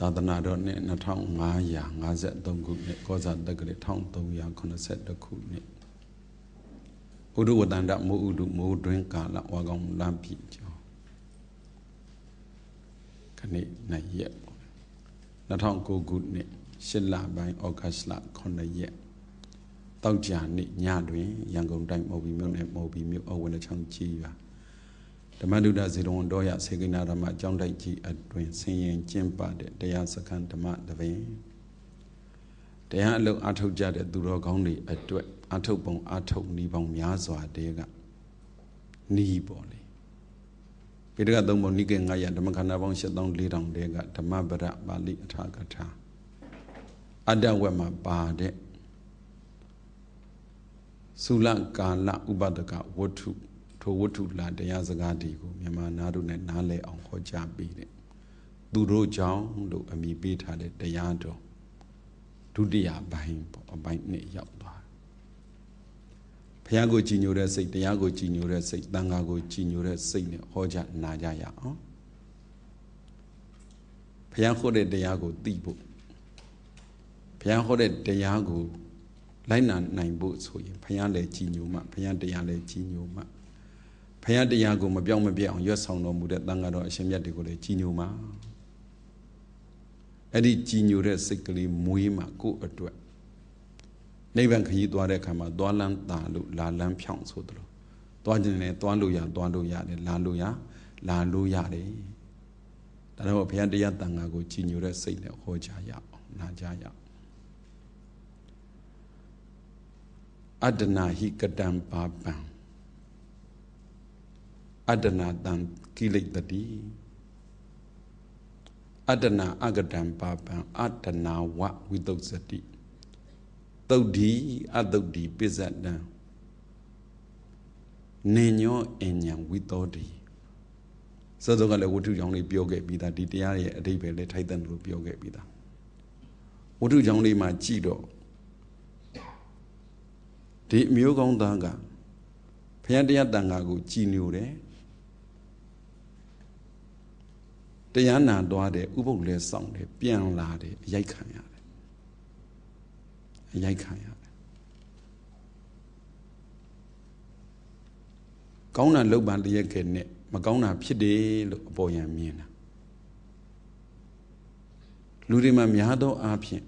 သာသနာတော်နှစ်2553ခုနှစ်ကောဇာတက္ကရာ1382ခုနှစ်ဥဒုဝတန္တမိုးဥဒုမိုးတွင်ကာလဝါကောင်လမ်းပြီကျော်ခဏနိုင်ရက်2009ခုနှစ်8လပိုင်းဩဂတ်လ9ရက်တောက်ကြနေ့ညတွင်ရန်ကုန်တိုင်းမော်ဘီမြို့နယ်မော်ဘီမြို့အဝင်းချောင်းကြီးရွာ ဓမ္မဒုဒဇေရဝန်တော်ရစေကိနာဓမ္မအကြောင်းတိုက်ကြီးအတွင်ဆင်ရင်ကျင့်ပတဲ့တရားစခန်းဓမ္မတပင်တရားအလုပ်အထုတ်ကြတဲ့သူတော်ကောင်းတွေအတွက်အထုတ်ပုံအထုတ်နီးပေါင်းများစွာတည်းကနီးပေါ်လေပိဋကသုံးပုံနိကေ900ဓမ္မခန္ဓာပေါင်း7400တည်းကဓမ္မပရပါဠိအထာကထာအတ္တဝက်မှာပါတဲ့သုလကာလဥပဒကဝတ္ထု ထိုဝတ္ထုလာတရားစကားဒီကိုမြန်မာနာတို့နဲ့နားလည်အောင်ဟောကြားပေးတယ်သူတို့ကြောင့်လို့အမိပေးထားတဲ့တရားတော်ဒုတိယပိုင်းပေါ့အပိုင်းနဲ့ရောက်သွားဘုရားကိုကြည်ညိုတဲ့စိတ်တရားကိုကြည်ညိုတဲ့စိတ်တန်ခါကိုကြည်ညိုတဲ့စိတ်နဲ့ဟောကြားနာကြရအောင်ဘုရားဟောတဲ့တရားကိုသိဖို့ဘုရားဟောတဲ့တရားကိုလိုက်နာနိုင်ဖို့ဆိုရင်ဘုရားလည်းကြည်ညိုမှဘုရားတရားလည်းကြည်ညိုမှ ဘုရားတရားကိုမပြောင်းမပြတ်အောင်ရွတ်ဆောင်တော်မူတဲ့တန်ခါတော်အရှင်မြတ်တွေကိုလည်းကြည်ညိုမှအဲ့ဒီကြည်ညိုတဲ့စိတ်ကလေးမွေးမှကိုယ့်အတွက်နိဗ္ဗာန်ခရီးသွားတဲ့အခါမှာသွားလန်းတာလို့လာလန်းဖြောင်းဆိုသလိုသွားခြင်းနဲ့သွားလို့ရသွားလို့ရတယ်လာလို့ရလာလို့ရတယ်ဒါတော့ဘုရားတရားတန်ခါကိုကြည်ညိုတဲ့စိတ်နဲ့ဟောကြားရအောင်နာကြားရအောင်အတ္တနာဟိကတံပါပံ အတ္တနာတံကိလေတတိအတ္တနာအကတံပါပံအတ္တနာဝဝိတုစတိသုတ်ဒီအသုတ်ဒီပိဇတံနေညောအဉ္ဉံဝိသောတိစောစောကလည်းဝတ္ထုကြောင့်လေးပြောခဲ့ပြီးသားဒီတရားရဲ့အဓိပ္ပာယ်လည်းထိုက်တဲ့လို့ပြောခဲ့ပြီးသားဝတ္ထုကြောင့်လေးမှာကြည့်တော့ဒီမျိုးကောင်းသားကဘုရားတရားတန်ခါကိုကြည်ညိုတယ် တရားနာသွားတယ်ဥပုပ်လဲဆောင်တယ်ပြန်လာတယ်အရိုက်ခံရတယ်အရိုက်ခံရတယ်ကောင်းတာလုပ်ပါတရက်ခဲနဲ့မကောင်းတာဖြစ်တယ်လို့အပေါ်ယံမြင်တာလူတွေမှာများသောအားဖြင့်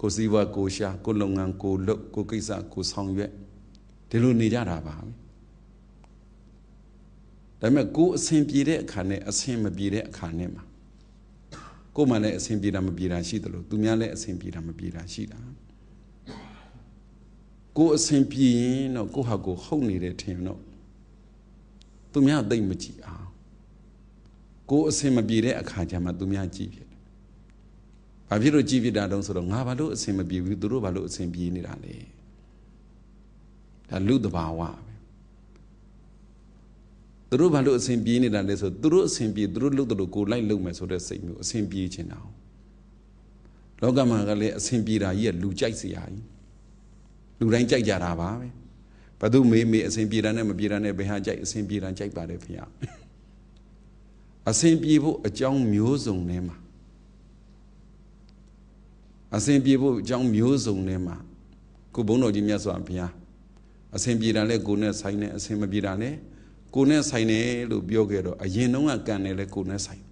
ကိုစည်းဝါကိုရှာကိုလုပ်ငန်းကိုလုပ်ကိုကိစ္စကိုဆောင်ရွက်ဒီလိုနေကြတာပါပဲ ဒါပေမဲ့ကိုအဆင်ပြေတဲ့အခါနဲ့အဆင်မပြေတဲ့အခါနဲ့မှာကိုမှလည်းအဆင်ပြေတာမပြေတာရှိတယ်လို့သူများလည်းအဆင်ပြေတာမပြေတာရှိတာကိုအဆင်ပြေရင်တော့ကိုဟာကိုဟုတ်နေတယ်ထင်တော့သူများသိမ့်မကြည့်အောင်ကိုအဆင်မပြေတဲ့အခါကျမှသူများကြည့်ဖြစ်ဘာဖြစ်လို့ကြည်ပြတာတုံးဆိုတော့ငါဘာလို့အဆင်မပြေဘူးသူတို့ဘာလို့အဆင်ပြေနေတာလဲဒါလူတဘာဝပဲ သူတို့ဘာလို့အဆင်ပြေနေတာလဲဆိုသူတို့အဆင်ပြေသူတို့လုပ်တယ်လို့ကိုလိုက်လုပ်မယ်ဆိုတဲ့စိတ်မျိုးအဆင်ပြေချင်တာလောကမှာကလည်းအဆင်ပြေတာကြီးကလူကြိုက်စရာကြီးလူတိုင်းကြိုက်ကြတာပါပဲဘသူမေးမေးအဆင်ပြေတာနဲ့မပြေတာနဲ့ဘယ်ဟာကြိုက်အဆင်ပြေတာကြိုက်ပါတယ်ဖေ။အဆင်ပြေဖို့အကြောင်းမျိုးစုံနဲ့မှာအစဉ်ပြေဖို့အကြောင်းမျိုးစုံနဲ့မှာကိုဘုန်းတော်ကြီးမြတ်စွာဘုရားအစဉ်ပြေတာလဲကိုနဲ့ဆိုင်တယ်အစဉ်မပြေတာလဲ ကိုနဲ့ဆိုင်တယ်လို့ပြောခဲ့တော့အရင်တုန်းကကံတယ်လဲကိုနဲ့ဆိုင်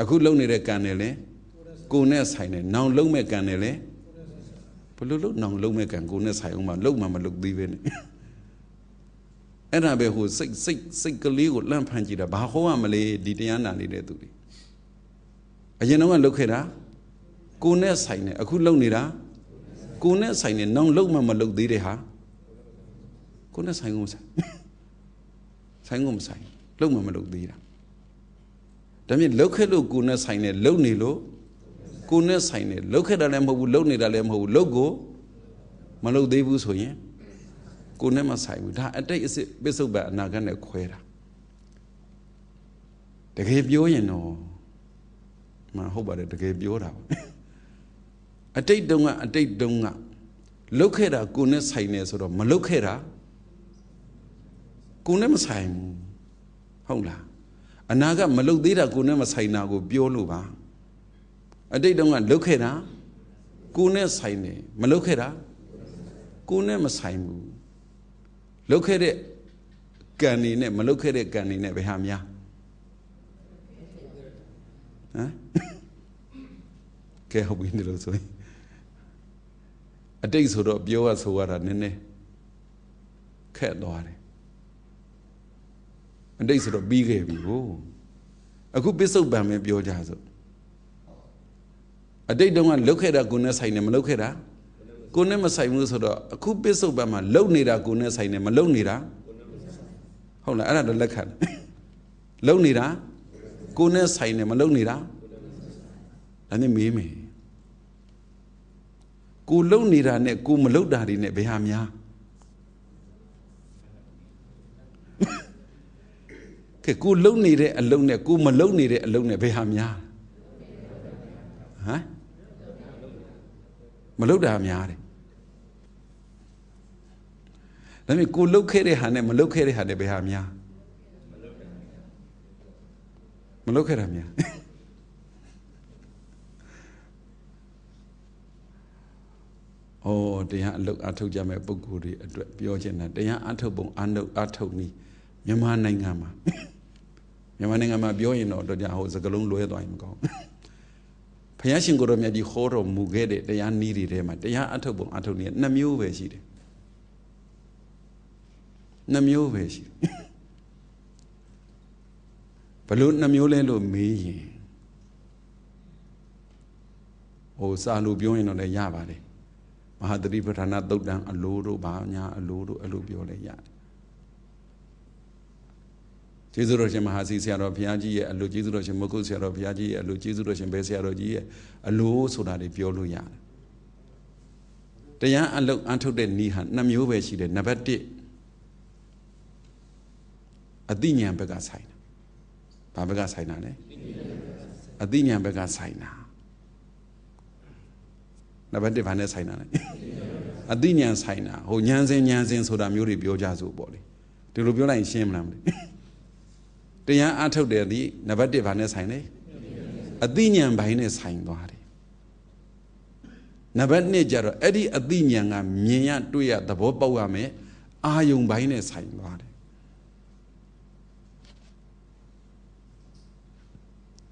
အခုလုံနေတဲ့ကံတယ်လဲကိုနဲ့ဆိုင်တယ်နောင်လုံမဲ့ကံတယ်လဲဘလို့လို့နောင်လုံမဲ့ကံကိုနဲ့ဆိုင်အောင်မလုံမှမလုံသေးပဲနဲ့အဲ့ဒါပဲဟိုစိတ်စိတ်စိတ်ကလေးကိုလန့်ဖန်ကြည့်တာဘာဟောရမလဲဒီတရားနာနေတဲ့သူတွေအရင်တော့ကလုတ်ခဲ့တာကိုနဲ့ဆိုင်နေအခုလုံနေတာကိုနဲ့ဆိုင်နေနောင်လုံမှမလုံသေးတဲ့ဟာကိုနဲ့ဆိုင်ကုန်ဆိုင် ဆိုင်ကုန်မဆိုင်လုံမှမလုံသေးတာဒါမြင်လုံခဲ့လို့ကိုနဲ့ဆိုင်နေလုံနေလို့ကိုနဲ့ဆိုင်နေလုံခဲ့တာလည်းမဟုတ်ဘူးလုံနေတာလည်းမဟုတ်ဘူးလုံကိုမလုံသေးဘူးဆိုရင်ကိုနဲ့မဆိုင်ဘူးဒါအတိတ်အစစ်ပစ္စုပန်အနာဂတ်နဲ့ခွဲတာတကယ်ပြောရင်တော့မဟုတ်ပါတယ်တကယ်ပြောတာပါအတိတ်တုန်းကအတိတ်တုန်းကလုတ်ခဲ့တာကိုနဲ့ဆိုင်နေဆိုတော့မလုတ်ခဲ့တာ ကိုနဲ့မဆိုင်ဘူးဟုတ်လားအနာကမလုတ်သေးတာကိုနဲ့မဆိုင်တာကိုပြောလို့ပါအတိတ်တုန်းကလုတ်ခဲ့တာကိုနဲ့ဆိုင်တယ်မလုတ်ခဲ့တာကိုနဲ့မဆိုင်ဘူးလုတ်ခဲ့တဲ့ကံနေနဲ့မလုတ်ခဲ့တဲ့ကံနေနဲ့ဘယ်ဟာများဟမ်ကဲဟုတ်ပြီဒီလိုဆိုရင်အတိတ်ဆိုတော့ပြောရဆိုရတာနည်းနည်းခက်သွားတယ် အတိတ်ဆိုတော့ပြီးခဲ့ပြီဟိုအခုပစ္စုပန်ပဲပြောကြစို့အတိတ်တုန်းကလုတ်ခဲ့တာကိုနဲ့ဆိုင်တယ်မလုတ်ခဲ့တာကိုနဲ့မဆိုင်ဘူးဆိုတော့အခုပစ္စုပန်မှာလုတ်နေတာကိုနဲ့ဆိုင်တယ်မလုတ်နေတာဟုတ်လားအဲ့ဒါတော့လက်ခံလုတ်နေတာကိုနဲ့ဆိုင်တယ်မလုတ်နေတာဒါနဲ့မေးမယ်ကိုလုံနေတာနဲ့ကိုမလုံတာတွေနဲ့ဘယ်ဟာများ ကဲကိုလုံနေတဲ့အလုံနဲ့ကိုမလုံနေတဲ့အလုံနဲ့ဘယ်ဟာများဟမ်မလုံတာများတယ်ဒါပေမဲ့ကိုလုံခဲ့တဲ့ဟာနဲ့မလုံခဲ့တဲ့ဟာနဲ့ဘယ်ဟာများမလုံခဲ့တာများဩတရားအလုတ်အထုတ်ကြမဲ့ပုံကိုယ်တွေအတွက်ပြောချင်တာတရားအထုတ်ပုံအနုအထုတ်နည်းမြန်မာနိုင်ငံမှာ မြန်မာနိုင်ငံမှာပြောရင်တော့တော့ကြာဟိုစကလုံးလွဲသွားရင်မကောင်းဘုရားရှင်ကိုရောမြတ်ကြီးခေါ်တော်မူခဲ့တဲ့တရားနည်းတွေထဲမှာတရားအထုတ်ပုံအထုတ်နည်းနှစ်မျိုးပဲရှိတယ်နှစ်မျိုးပဲရှိတယ်ဘလို့နှစ်မျိုးလဲလို့မေးရင်ဟိုစာလို့ပြောရင်တော့လည်းရပါတယ်မဟာသတိပဋ္ဌာနာသုတ်တံအလိုတို့ဘာညာအလိုတို့အဲ့လိုပြောလဲရတယ် ကျေးဇူးတော်ရှင်မဟာစီဆရာတော်ဘုရားကြီးရဲ့အလိုကျေးဇူးတော်ရှင်မကုတ်ဆရာတော်ဘုရားကြီးရဲ့အလိုကျေးဇူးတော်ရှင်ဘဲဆရာတော်ကြီးရဲ့အလိုဆိုတာတွေပြောလို့ရတယ်တရားအလုတ်အထုတ်တဲ့ဤဟာနှစ်မျိုးပဲရှိတယ်နံပါတ်1အသိဉာဏ်ဘက်ကဆိုင်တာဘာဘက်ကဆိုင်တာလဲအသိဉာဏ်ဘက်ကဆိုင်တာနံပါတ်1ဘာနဲ့ဆိုင်တာလဲအသိဉာဏ်ဆိုင်တာဟိုဉာဏ်စဉ်ဉာဏ်စဉ်ဆိုတာမျိုးတွေပြောကြစို့ပေါ့လေဒီလိုပြောလိုက်ရင်ရှင်းမလားမသိ တရားအထုတ်တယ်ဒီနံပါတ်1ဘာနဲ့ဆိုင်လဲအသိဉာဏ်ဘိုင်းနဲ့ဆိုင်သွားတယ်နံပါတ်2ကျတော့အဲ့ဒီအသိဉာဏ်ကမြင်ရတွေ့ရသဘောပေါက်ရမယ်အာယုံဘိုင်းနဲ့ဆိုင်သွားတယ်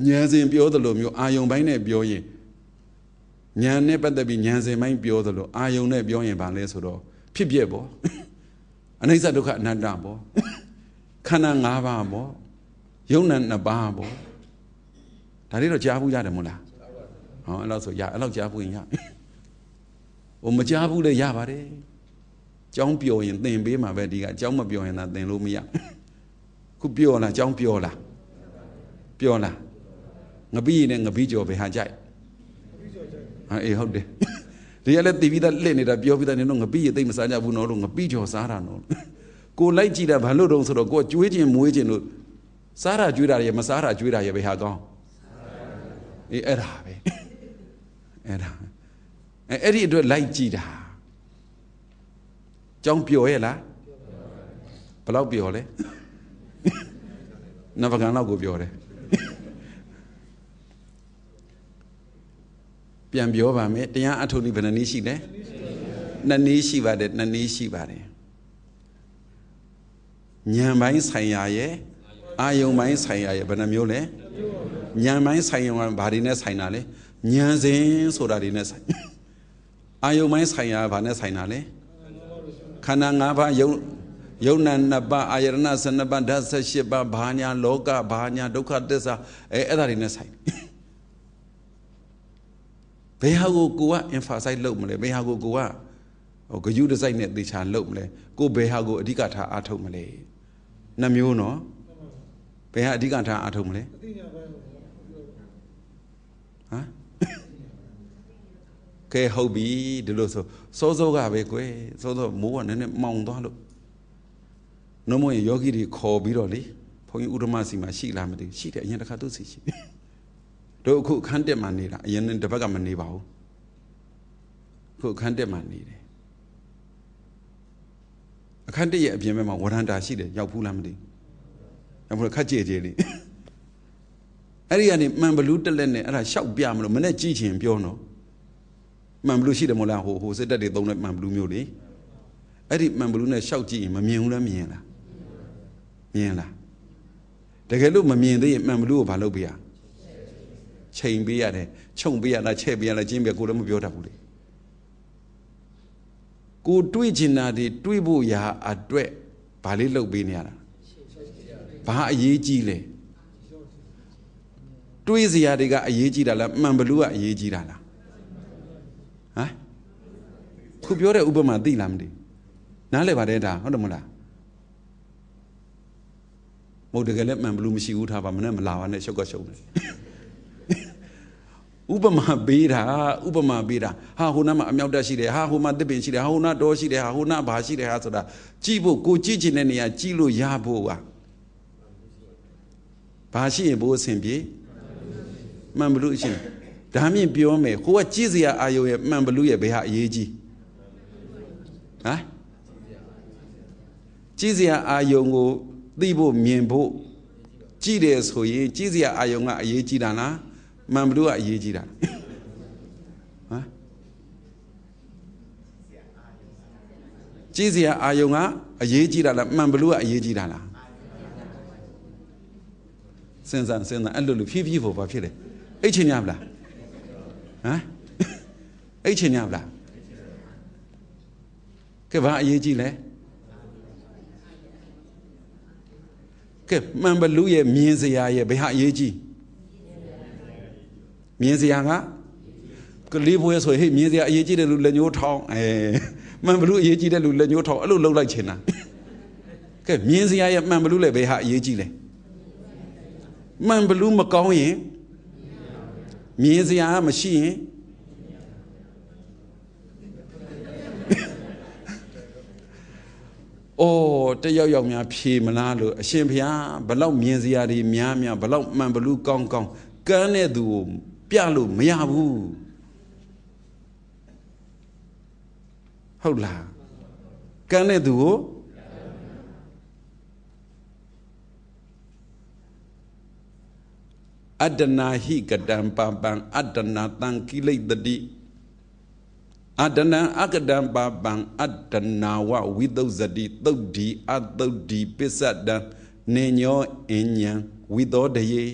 ဉာဏ်စဉ်ပြောသလိုမျိုးအာယုံဘိုင်းနဲ့ပြောရင်ဉာဏ်နဲ့ပတ်သက်ပြီးဉာဏ်စဉ်ပိုင်းပြောသလိုအာယုံနဲ့ပြောရင်ဗာလဲဆိုတော့ဖြစ်ပြက်ပေါ့အနိစ္စဒုက္ခအနတ္တပေါ့ခန္ဓာ၅ပါးပေါ့ ယုံနာနှစ်ပါးပေါ့ဒါလေးတော့ကြားဘူးရတယ်မို့လားဟောအဲ့လောက်ဆိုရအဲ့လောက်ကြားဘူးရင်ရဟိုမကြားဘူးလေရပါတယ်ကျောင်းပျော်ရင်သင်ပေးမှာပဲဒီကကျောင်းမပျော်ရင်သာသင်လို့မရခုပျော်လားကျောင်းပျော်လားပျော်လားငပိနဲ့ငပိကြော်ပဲဟာကြိုက်ဟာအေးဟုတ်တယ်ဒီကလည်းတီးပြီးသားလက်နေတာပြောပြီးသားနေတော့ငပိရသိမ့်မစားကြဘူးနော်လို့ငပိကြော်စားတာနော်ကိုလိုက်ကြည့်တာဘာလို့တုံးဆိုတော့ကိုကျွေးခြင်းမွေးခြင်းလို့ စားတာကျွေးတာရမစားတာကျွေးတာရပဲဟာကောင်းအေးအဲ့ဒါပဲအဲ့ဒါအဲအဲ့ဒီအတွက်လိုက်ကြည့်တာကြောင်းပျော်ရဲ့လားဘယ်လောက်ပျော်လဲနဗကန်လောက်ကိုပျော်တယ်ပြန်ပြောပါမယ်တရားအထုနိဘယ်နှနည်းရှိလဲနှစ်နည်းရှိပါတယ်နှစ်နည်းရှိပါတယ်ဉာဏ်ပိုင်းဆိုင်ရာရဲ့ အာယုံပိုင်းဆိုင်ရာရဲ့ဘယ်နှမျိုးလဲဉာဏ်ပိုင်းဆိုင်ရာကဘာတွေနဲ့ဆိုင်တာလဲဉာဏ်စဉ်ဆိုတာတွေနဲ့ဆိုင်အာယုံပိုင်းဆိုင်ရာဘာနဲ့ဆိုင်တာလဲခန္ဓာ၅ပါးယုံယုံနာနှစ်ပါးအာယရဏ12ပါးဓာတ်18ပါးဘာညာလောကဘာညာဒုက္ခသစ္စာအဲအဲ့ဒါတွေနဲ့ဆိုင်ဘယ်ဟာကိုကိုက emphasize လုပ်မလဲဘယ်ဟာကိုကိုကဟိုဂယုတစိုက်နဲ့သေချာလုပ်မလဲကိုဘယ်ဟာကိုအဓိကထားအားထုတ်မလဲနှမျိုးနော် ဘယ်ဟာအဓိကထားအားထုတ်မလဲဟမ်ကဲဟုတ်ပြီဒီလိုဆိုစောစောကပဲကွယ်စောစောမိုးကနည်းနည်းမောင်သွားလို့နှမရင်ယောဂီတွေခေါ်ပြီးတော့လေဘုန်းကြီးဥဒ္ဓမစီမှာရှိလားမသိရှိတယ်အရင်တစ်ခါသူ့စီရှိတို့အခုအခန်းတက်မှနေတာအရင်တစ်ပတ်ကမနေပါဘူးအခုအခန်းတက်မှနေတယ်အခန်းတက်ရဲ့အပြင်ဘက်မှာဝရန္တာရှိတယ်ရောက်ဘူးလားမသိရော က်ဘူးခက်ကြဲကြဲလေးအဲ့ဒီကနေမှန်ဘလူးတက်လက်နဲ့အဲ့ဒါရှောက်ပြမလို့မနဲ့ကြည့်ချင်ပြောနော်မှန်ဘလူးရှိတယ်မို့လားဟိုဟိုစစ်တပ်တွေသုံးတဲ့မှန်ဘလူးမျိုးလေအဲ့ဒီမှန်ဘလူးနဲ့ရှောက်ကြည့်ရင်မမြင်ဘူးလားမြင်လားမြင်လားတကယ်လို့မမြင်သေးရင်မှန်ဘလူးကိုဘာလုပ်ပေးရချိန်ပေးရတယ်ခြုံပေးရလားချဲ့ပေးရလားကျင်းပေးကိုလည်းမပြောတတ်ဘူးလေကိုတွေးချင်တာတွေတွေးဖို့ရာအတွက်ဘာလေးလုပ်ပေးနေရတာ ဘာအရေးကြီးလဲတွေးစရာတွေကအရေးကြီးတာလားမှန်ဘလူးကအရေးကြီးတာလားဟမ်ခုပြောတဲ့ဥပမာသိလားမသိနားလည်ပါတယ်ဒါဟုတ်တယ်မလားမဟုတ်တကယ်လည်းမှန်ဘလူးမရှိဘူးထားပါမနဲ့မလာပါနဲ့ရှုပ်ကရှုပ်နေဥပမာပေးတာဥပမာပေးတာဟာဟိုနားမှာအမြောက်တက်ရှိတယ်ဟာဟိုမှာတစ်ပင်ရှိတယ်ဟာဟိုနားတောရှိတယ်ဟာဟိုနားဘာရှိတယ်ဟာဆိုတာကြည့်ဖို့ကိုကြည့်ချင်တဲ့နေရာကြည့်လို့ရဖို့က ဘာရှိရင်ဘိုးအဆင်ပြေမှန်ဘလူးရှိတယ်ဒါမြင့်ပြောမယ်ဟိုကကြည့်စရာအာယုံရဲ့မှန်ဘလူးရဲ့ဘယ်ဟာအရေးကြီးဟမ်ကြည့်စရာအာယုံကိုသိဖို့မြင်ဖို့ကြည့်တယ်ဆိုရင်ကြည့်စရာအာယုံကအရေးကြီးတာလားမှန်ဘလူးကအရေးကြီးတာဟမ်ကြည့်စရာအာယုံကအရေးကြီးတာလားမှန်ဘလူးကအရေးကြီးတာလား စဉ်းစားစဉ်းစားအဲ့လိုလိုဖြည်းဖြည်းဖို့ဘာဖြစ်လဲအိတ်ချင်ရမလားဟမ်အိတ်ချင်ရမလားကဲဘာအရေးကြီးလဲကဲမှန်ဘလူးရဲ့မြင်စရာရဲ့ဘယ်ဟာအရေးကြီးမြင်စရာကကလေးပွဲဆိုဟေ့မြင်စရာအရေးကြီးတဲ့လူလက်ညှိုးထောင်းအဲမှန်ဘလူးအရေးကြီးတဲ့လူလက်ညှိုးထောင်းအဲ့လိုလှုပ်လိုက်ချင်တာကဲမြင်စရာရဲ့မှန်ဘလူးလည်းဘယ်ဟာအရေးကြီးလဲ မှန်ဘလူးမကောင်းရင်မြင်စရာမရှိရင်အိုးတယောက်ယောက်များဖြေမလားလို့အရှင်ဘုရားဘလောက်မြင်စရာတွေများများဘလောက်မှန်ဘလူးကောင်းကောင်းကမ်းတဲ့သူကိုပြလို့မရဘူးဟုတ်လားကမ်းတဲ့သူကို အတ္တနာဟိကတံပပံအတ္တနာတံကိလေတတိအတ္တနံအကတံပပံအတ္တနာဝဝိသုဇတိသုတ်ဒီအသုတ်ဒီပစ္စတံနေညောအဉ္ဉံဝိသောတယေ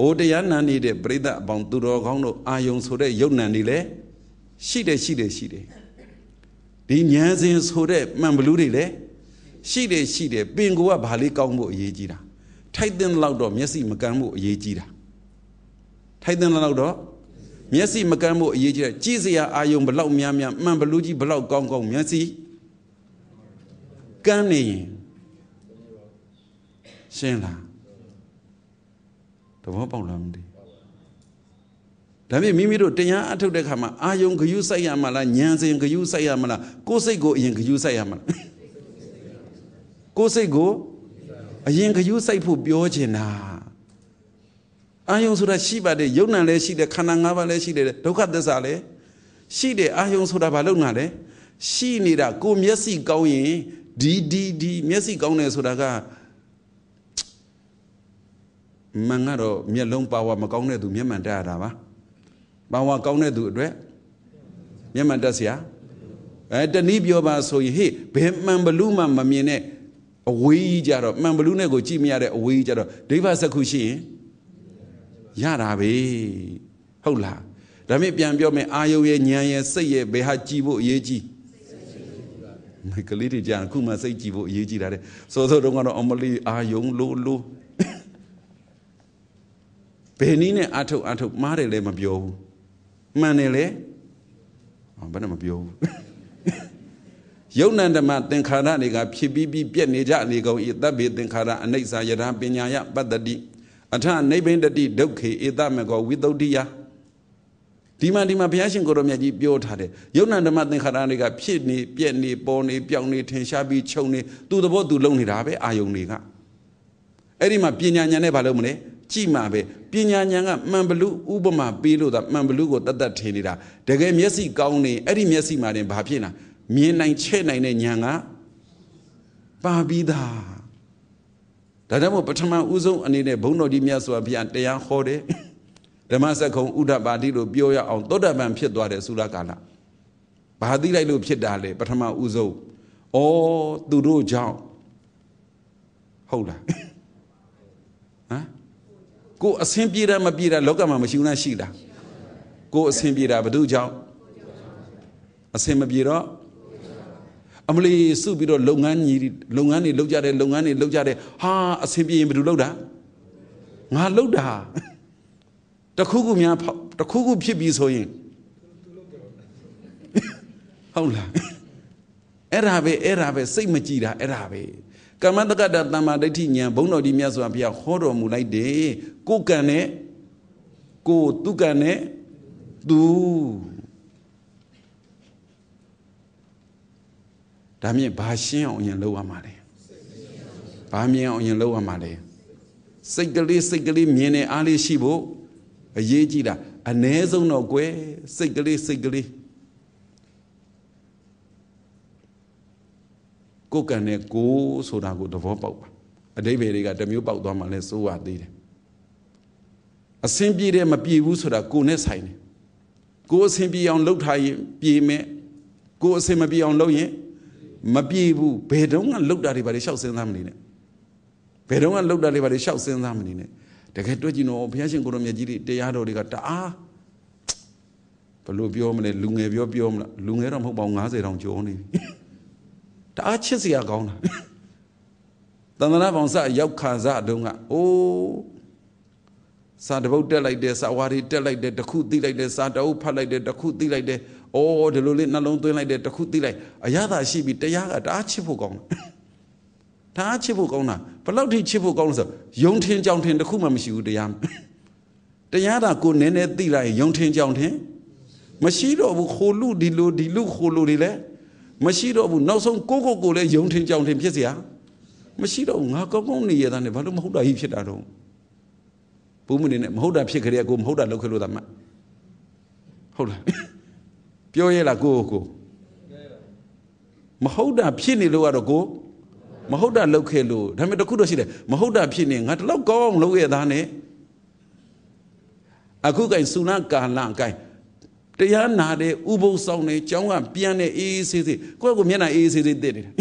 အိုတရားနာနေတဲ့ပြိဿအပေါင်းသူတော်ကောင်းတို့အာယုံဆိုတဲ့ယုတ်နံတွေလည်းရှိတယ်ရှိတယ်ရှိတယ်ဒီဉာဏ်စဉ်ဆိုတဲ့မှန်ဘလူးတွေလည်းရှိတယ်ရှိတယ်ပင်ကိုကဘာလေးကောင်းဖို့အရေးကြီးတာ ထိုက်တဲ့လောက်တော့မျက်စိမကန်းဖို့အရေးကြီးတာထိုက်တဲ့လောက်တော့မျက်စိမကန်းဖို့အရေးကြီးတာကြည့်စရာအာယုံဘလောက်များများမှန်ဘလူးကြီးဘလောက်ကောင်းကောင်းမျက်စိကန်းနေရင်ရှင်းလားသဘောပေါက်လားမသိဒါပေမဲ့မိမိတို့တရားအထုတ်တဲ့ခါမှာအာယုံဂယုစိုက်ရမှာလားဉာဏ်စဉ်ဂယုစိုက်ရမှာလားကိုယ်စိတ်ကိုအရင်ဂယုစိုက်ရမှာလားကိုယ်စိတ်ကို အရင်ခရူးစိုက်ဖို့ပြောချင်တာအာယုံဆိုတာရှိပါတယ်ယုံ nant လည်းရှိတယ်ခန္ဓာ၅ပါးလည်းရှိတယ်ဒုက္ခသစ္စာလည်းရှိတယ်အာယုံဆိုတာဘာလို့နာလဲရှိနေတာကိုမျက်စိကောင်းရင်ဒီဒီဒီမျက်စိကောင်းတယ်ဆိုတာကမန်ကတော့မျက်လုံးပါဝါမကောင်းတဲ့သူမျက်မှန်တက်ရတာပါပါဝါကောင်းတဲ့သူအတွက်မျက်မှန်တက်စရာအဲတနည်းပြောပါဆိုရင်ဟေ့ဘယ်မှန်ဘလူးမှမမြင်တဲ့ အဝေးကြီးကြတော့မှန်ဘလူးနဲ့ကိုကြည့်မရတဲ့အဝေးကြီးကြတော့ဒိဗ္ဗစက္ခုရှိရင်ရတာပဲဟုတ်လားဒါပေမဲ့ပြန်ပြောမယ်အာယုရဲ့ဉာဏ်ရဲ့စိတ်ရဲ့ဘယ်ဟာကြည်ဖို့အရေးကြီးမကလေးတွေကြာခုမှစိတ်ကြည်ဖို့အရေးကြီးတာတဲ့စောစောတုန်းကတော့အမလီအာယုံလိုလိုဘယ်နည်းနဲ့အထုတ်အထုတ်မှားတယ်လည်းမပြောဘူးမှန်တယ်လေဘယ်နဲ့မပြောဘူး ယုံနန္တမသင်္ခါရတွေကဖြစ်ပြီးပြီးပြက်နေကြနေကုန်ဤတပ်ပေသင်္ခါရအနိစ္စယထာပညာယပတ္တတိအထနိဗ္ဗိန္ဒတိဒုက္ခေဧတမကောဝိသုဒ္ဓိယဒီမှာဒီမှာဘုရားရှင်ကိုရောမြတ်ကြီးပြောထားတယ်ယုံနန္တမသင်္ခါရတွေကဖြစ်နေပြက်နေပေါ်နေပြောင်းနေထင်ရှားပြီးခြုံနေသူ့သဘောသူလုံနေတာပဲအာယုန်တွေကအဲ့ဒီမှာပညာဉာဏ်နဲ့ဘာလုပ်မလဲကြည့်မှာပဲပညာဉာဏ်ကမှန်ဘလူဥပမာပေးလို့သာမှန်ဘလူကိုတတ်တတ်ထင်နေတာတကယ်မျက်စိကောင်းနေအဲ့ဒီမျက်စိမှာတင်ဘာဖြစ်လာ မြင်နိုင်ချဲ့နိုင်တဲ့ဉာဏ်ကပါပြီးသားဒါကြောင့်မို့ပထမဦးဆုံးအနေနဲ့ဘုန်းတော်ကြီးမြတ်စွာဘုရားတရားဟောတယ်ဓမ္မစက္ကုံဥဒ္ဒပါတိလို့ပြောရအောင်သောတပန်ဖြစ်သွားတယ်သုရကာလဘာသိလိုက်လို့ဖြစ်တာလဲပထမဦးဆုံးဩသူတို့ကြောင့်ဟုတ်လားဟမ်ကိုအဆင်ပြေတာမပြေတာလောကမှာမရှိဘူးလားရှိလားကိုအဆင်ပြေတာဘယ်သူကြောင့်အဆင်မပြေတော့ အမလီစုပြီးတော့လုပ်ငန်းကြီးလုပ်ငန်းတွေလုပ်ကြတယ်လုပ်ငန်းတွေလုပ်ကြတယ်ဟာအဆင်ပြေရင်ဘယ်သူလုပ်တာငါလုပ်တာတခုခုများတခုခုဖြစ်ပြီဆိုရင်ဟုတ်လားအဲ့ဒါပဲအဲ့ဒါပဲစိတ်မကြည်တာအဲ့ဒါပဲကမ္မတက္ကတတမ္မာဒိဋ္ဌိဉာဏ်ဘုန်းတော်ဒီမြတ်စွာဘုရားဟောတော်မူလိုက်တယ်ကိုကံနဲ့ကိုသူကံနဲ့သူ ဒါမြင့်ဘာရှင်းအောင်ရင်လုပ်ရမှာလဲဘာမြင်အောင်ရင်လုပ်ရမှာလဲစိတ်ကလေးစိတ်ကလေးမြင်နေအားလေးရှိဖို့အရေးကြီးတာအ ਨੇ ဆုံးတော့ကွယ်စိတ်ကလေးစိတ်ကလေးကိုကံနဲ့ကိုဆိုတာကိုသဘောပေါက်ပါအတိဘယ်တွေကတမျိုးပေါက်သွားမှလဲစိုးရသေးတယ်အစင်ပြေတယ်မပြေဘူးဆိုတာကိုနဲ့ဆိုင်တယ်ကိုအစင်ပြေအောင်လှုပ်ထားရင်ပြေမယ်ကိုအစင်မပြေအောင်လှုပ်ရင် မပြေဘူးဘယ်တော့မှလှုပ်တာတွေဘာတွေရှောက်စဉ်းစားမနေနဲ့ဘယ်တော့မှလှုပ်တာတွေဘာတွေရှောက်စဉ်းစားမနေနဲ့တကယ်တွေ့ကြည့်တော့ဘုရားရှင်ကိုရောမြတ်ကြီးတွေတရားတော်တွေကတအားဘလို့ပြောမလဲလူငယ်ပြောပြောမလားလူငယ်တော့မဟုတ်ပါဘူး90တောင်ကျော်နေပြီတအားချစ်စရာကောင်းတာတန်တနာပေါင်းစရောက်ခါစတုန်းကအိုးစာတပုတ်တက်လိုက်တယ်စာဝါရီတက်လိုက်တယ်တခုသိလိုက်တယ်စာတအုပ်ဖတ်လိုက်တယ်တခုသိလိုက်တယ် အိုးဒီလိုလေးနှလုံးသွင်းလိုက်တယ်တခုသိလိုက်အရသာရှိပြီတရားကတအားချစ်ဖို့ကောင်းတာတအားချစ်ဖို့ကောင်းတာဘယ်လောက်ထိချစ်ဖို့ကောင်းလဲဆိုယုံထင်ကြောင်ထင်တခုမှမရှိဘူးတရားတရားတာကိုနည်းနည်းသိလိုက်ရင်ယုံထင်ကြောင်ထင်မရှိတော့ဘူးခိုလူဒီလိုဒီလူခိုလူတွေလည်းမရှိတော့ဘူးနောက်ဆုံးကိုကိုကိုလည်းယုံထင်ကြောင်ထင်ဖြစ်เสียမရှိတော့ဘူးငါကောင်းကောင်းနေရတာနဲ့ဘာလို့မဟုတ်တာကြီးဖြစ်တာတော့ဘုမနေနဲ့မဟုတ်တာဖြစ်ကြတဲ့ကိုမဟုတ်တာလုပ်ခဲ့လို့သာမှဟုတ်လား ပြောရဲလားကိုကိုမဟုတ်တာဖြစ်နေလို့ကတော့ကိုမဟုတ်တာလုပ်ခဲ့လို့ဒါပေမဲ့တခုတော့ရှိတယ်မဟုတ်တာဖြစ်နေငါတလောက်ကောင်းလုပ်ရသားနဲ့အခုကင်စုနာကာလကင်တရားနာတဲ့ဥပုသ်ဆောင်နေကျောင်းကပြန်နေအေးအေးဆေးဆေးကိုယ့်ကိုမျက်နှာအေးအေးဆေးဆေးတည်နေတာ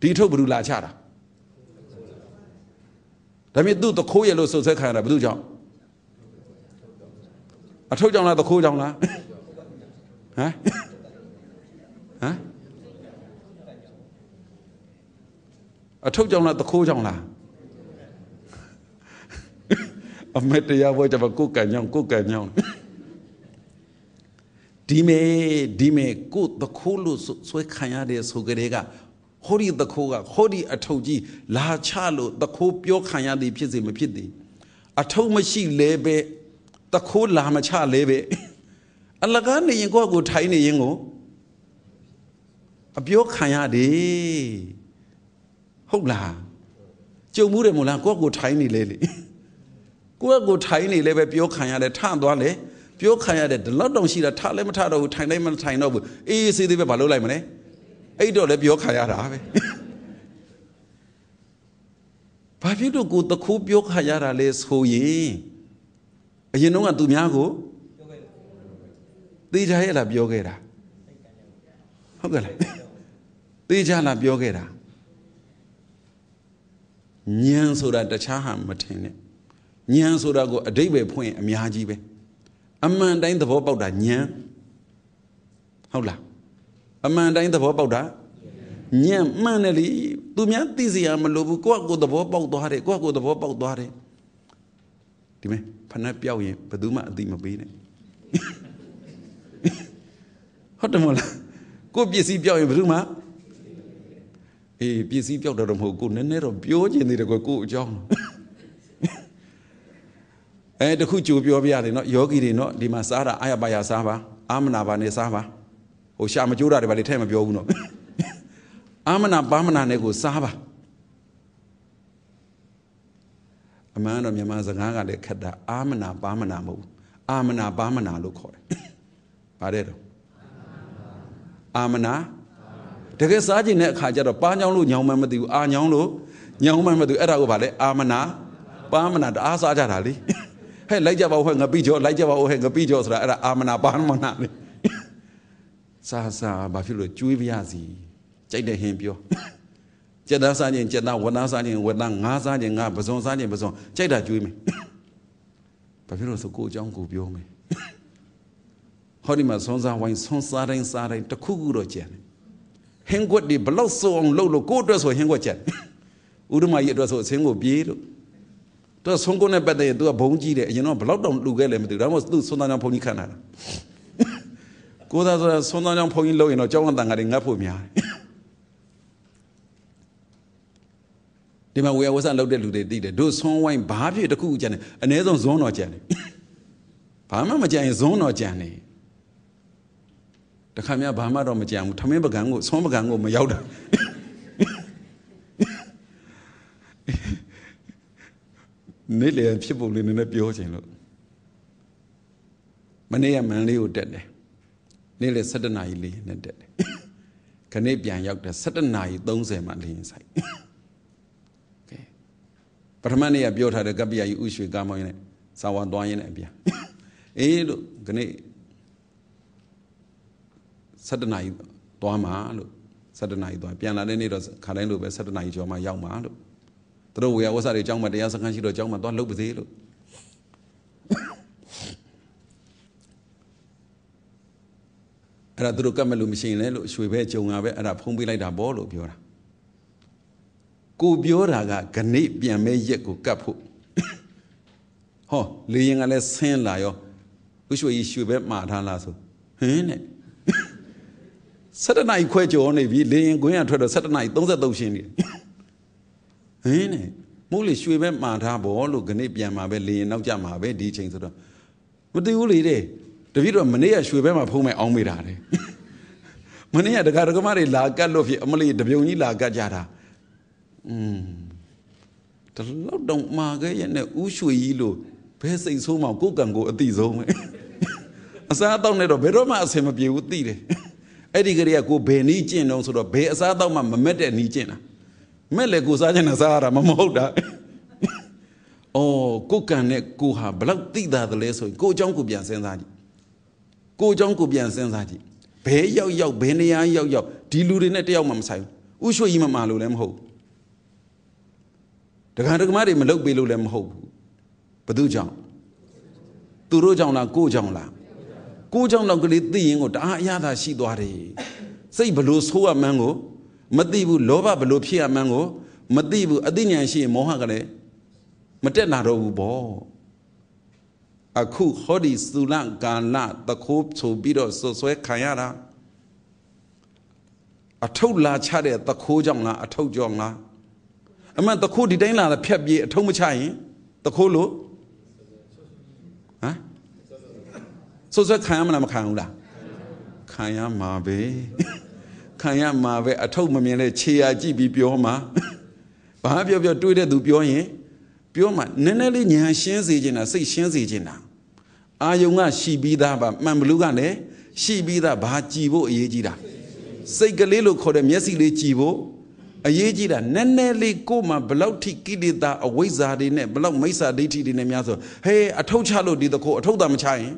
ဒီထုတ်ဘ누구လာချတာဒါမြင်သူ့တခိုးရလို့စုပ်ဆက်ခံရတာဘယ်သူကြောင့်အထုတ်ကြောင့်လားတခိုးကြောင့်လား ဟမ်ဟမ်အထုတ်ကြောင့်လားတခိုးကြောင့်လားအမေတရားဘောကြပါကိုကန်ညောင်းကိုကန်ညောင်းဒီမေဒီမေကိုတခိုးလို့ဆွဲခံရတဲ့ဆိုကြတဲ့ကဟောဒီတခိုးကဟောဒီအထုပ်ကြီးလာချလို့တခိုးပြောခံရသည်ဖြစ်စေမဖြစ်သည်အထုပ်မရှိလဲပဲတခိုးလာမချလဲပဲ အလကားနေရင်ကိုယ့်ကိုထိုင်းနေရင်ကိုအပြောခံရတယ်ဟုတ်လားကြုံမှုတယ်မို့လားကိုယ့်ကိုထိုင်းနေလဲလေကိုယ့်ကိုထိုင်းနေလဲပဲပြောခံရတယ်ထသွားလေပြောခံရတယ်ဒီလောက်တောင်ရှိတာထလည်းမထတော့ဘူးထိုင်လည်းမထိုင်တော့ဘူးအေးအေးဆေးသေးပဲမလုပ်လိုက်မလဲအဲ့တော့လည်းပြောခံရတာပဲဘာဖြစ်လို့ကိုတခိုးပြောခံရတာလဲဆိုရင်အရင်တော့ကသူများကို သေချာရဲ့လားပြောခဲ့တာဟုတ်ကဲ့လားသေချာလားပြောခဲ့တာညံဆိုတာတခြားဟာမထင်နဲ့ညံဆိုတာကိုအတိတ်ပဲဖွင့်အများကြီးပဲအမှန်တိုင်းသဘောပေါက်တာညံဟုတ်လားအမှန်တိုင်းသဘောပေါက်တာညံမှန်တယ်လေသူများသိစရာမလိုဘူးကိုယ့်ကိုယ်သဘောပေါက်သွားတယ်ကိုယ့်ကိုယ်သဘောပေါက်သွားတယ်ဒီမဲ့ဖဏပြောက်ရင်ဘယ်သူမှအတိမပေးနဲ့ ဟုတ်တယ်မလားကိုပစ္စည်းပြောက်ရင်ဘယ်သူမှအေးပစ္စည်းပြောက်တော့မဟုတ်ကိုနည်းနည်းတော့ပြောချင်သေးတယ်ကိုကိုအကြောင်းအဲတခုကြိုပြောပြရတယ်နော်ယောဂီတွေနော်ဒီမှာစားတာအာရပါရစားပါအာမနာပါနဲ့စားပါဟိုရှာမကြိုးတာတွေပါလေထဲမပြောဘူးနော်အာမနာပါမနာနဲ့ကိုစားပါအမှန်တော့မြန်မာစကားကလည်းခက်တာအာမနာပါမနာမဟုတ်အာမနာပါမနာလို့ခေါ်တယ်ဗါတဲ့တော့ အာမနာတကယ်စားခြင်းတဲ့အခါကျတော့ပါညောင်းလို့ညောင်းမှမသိဘူးအာညောင်းလို့ညောင်းမှမသိဘူးအဲ့ဒါကိုဗာလဲအာမနာပါမနာတအားစားကြတာလေဟဲ့လိုက်ကြပါဦးဟဲ့ငပိကျော်လိုက်ကြပါဦးဟဲ့ငပိကျော်ဆိုတာအဲ့ဒါအာမနာပါမနာလေစားစားဘာဖြစ်လို့ကျွေးပြရစီကြိုက်တဲ့ဟင်းပြောကျက်သားစားခြင်းကျက်သားဝနာစားခြင်းဝနာငါးစားခြင်းငါပဇွန်စားခြင်းပဇွန်ကြိုက်တာကျွေးမယ်ဘာဖြစ်လို့ဆိုကိုအကြောင်းကိုပြောမယ် ဟောဒီမှာဆွန်စားဝိုင်းဆွန်စားတိုင်းစားတိုင်းတခုခုတော့ကျန်တယ်ဟင်းကွက်ဒီဘလောက်စုံအောင်လှုပ်လို့ကိုအတွက်ဆိုဟင်းကွက်ကျန်ဥဒ္ဓမကြီးအတွက်ဆိုအစင်းကိုပြေးလို့သူကဆုံးကုန်းနဲ့ပတ်သက်ရင်သူကဘုံကြီးတယ်အရင်တော့ဘလောက်တောင်လှူခဲ့လဲမသိဘူးဒါမှမဟုတ်သူဆွန်သားကြောင့်ဘုံကြီးခံတာကိုသာဆိုဆွန်သားကြောင့်ဘုံကြီးလှုပ်ရင်တော့ကြောင်းကတန်ကတွေငတ်ဖို့များတယ်ဒီမှာဝေယဝဆလောက်တဲ့လူတွေသိတယ်တို့ဆွန်ဝိုင်းဘာဖြစ်တခုကျန်တယ်အ ਨੇ ဆုံးဇွန်းတော်ကျန်တယ်ဘာမှမကြံရင်ဇွန်းတော်ကြံတယ်တ ခါမှဘာမှတော့မကြံဘူးထမင်းပကံကိုဆွန်းပကံကိုမရောက်တာနေ့လေဖြစ်ပုံလေးနည်းနည်းပြောချင်လို့မနေ့ကမန်လေးကိုတက်တယ်နေ့လေ7နာရီလေးနဲ့တက်တယ်ခနေ့ပြန်ရောက်တယ်7နာရီ30မှလင်းဆိုင်ကဲပထမနေ့ကပြောထားတဲ့ကပ္ပိယကြီးဥရွှေကားမောင်းရင်စာဝါသွားရင်လည်းအပြန်အေးလို့ခနေ့ 7နာရီသွားမှာလို့7နာရီသွားပြန်လာတဲ့နေ့တော့ခါတိုင်းလိုပဲ7နာရီကျော်မှရောက်မှာလို့သူတို့ဝေယဝဆတွေအကြောင်းမှတရားစခန်းရှိတော့အကြောင်းမှသွားလုပ်ပါစေလို့အဲ့ဒါသူတို့ကတ်မဲ့လို့မရှိရင်လည်းလို့ရွှေပဲကြုံတာပဲအဲ့ဒါဖုံးပေးလိုက်တာပေါ့လို့ပြောတာကိုပြောတာကဂဏိပြန်မဲ့ရက်ကိုကတ်ဖို့ဟောလေရင်ကလည်းဆင်းလာရောဥရွှေကြီးရွှေပဲမှာထားလားဆိုဟင်းနဲ့ 7နိုင်ခွဲကျော်နေပြီလေရင်ကွင်းကထွက်တော့7နိုင်33ရှင်းနေဟင်းနဲ့မို့လေရွှေပဲမှာထားဘောလို့ခဏပြန်มาပဲလေရင်နောက်ကြမှာပဲဒီချိန်ဆိုတော့မသိဘူးလေတဲ့တပည့်တော်မနေ့ကရွှေပဲမှာဖုံးမဲ့အောင်းမိတာတဲ့မနေ့ကဒကာဒကမတွေလာကတ်လို့ဖြစ်အမလီတပြုံကြီးလာကတ်ကြတာอืมတလောက်တော့မှာခဲ့ရဲ့နဲ့ဥရွှေကြီးလို့ဘဲစိတ်ဆိုးမှကိုကံကိုအတိဆုံးပဲအစားအသောက်နဲ့တော့ဘယ်တော့မှအဆင်မပြေဘူးသိတယ် အဲ့ဒီကလေးကကိုဘယ်နီးကျင့်တော့ဆိုတော့ဘယ်အစားအသောက်မှမမက်တဲ့နီးကျင့်တာမက်လေကိုစားချင်တာစားရတာမမဟုတ်တာအော်ကိုကံနဲ့ကိုဟာဘလောက်သိတာတလဲဆိုရင်ကိုအကြောင်းကိုပြန်စဉ်းစားကြည့်ကိုအကြောင်းကိုပြန်စဉ်းစားကြည့်ဘဲရောက်ရောက်ဘယ်နေရာရောက်ရောက်ဒီလူတွေနဲ့တယောက်မှမဆိုင်ဘူးဥရွှေကြီးမမာလို့လည်းမဟုတ်ဘူးတခါတခါမတွေမလုပ်ပေးလို့လည်းမဟုတ်ဘူးဘသူကြောင့်သူတို့ကြောင့်လားကိုကြောင့်လား ကိုကြောင့်တော့ကလေးသိရင်ကိုတအားအရသာရှိသွားတယ်စိတ်ဘလို့ဆိုးရမှန်းကိုမသိဘူးလောဘဘလို့ဖြစ်ရမှန်းကိုမသိဘူးအသိဉာဏ်ရှိရင်မောဟကလည်းမတက်လာတော့ဘူးပေါ့အခုဟောဒီသုလကာလတခိုးဆိုပြီးတော့ဆွဆွဲခံရတာအထုပ်လာချတဲ့တခိုးကြောင့်လားအထုပ်ကြောင့်လားအမှန်တခိုးဒီတိုင်းလာတာဖြတ်ပြေးအထုံးမချရင်တခိုးလို့ဟမ် ဆွဆွဲခံရမလားမခံဘူးလားခံရမှာပဲခံရမှာပဲအထုပ်မမြင်တဲ့ခြေရာကြည့်ပြီးပြောမှာဘာပြောပြောတွေးတဲ့သူပြောရင်ပြောမှနည်းနည်းလေးညာရှင်းစေချင်တာစိတ်ရှင်းစေချင်တာအာယုံကရှိပြီးသားပါမှန်ဘလူးကလည်းရှိပြီးသားဘာကြည်ဖို့အရေးကြီးတာစိတ်ကလေးလို့ခေါ်တဲ့မျက်စိလေးကြည်ဖို့အရေးကြီးတာနည်းနည်းလေးကိုမှဘလောက်ထိကိလေသာအဝိဇ္ဇာတွေနဲ့ဘလောက်မိစ္ဆာဒိဋ္ဌိတွေနဲ့များဆိုဟေးအထုပ်ချလို့ဒီတခိုးအထုပ်သာမချရင်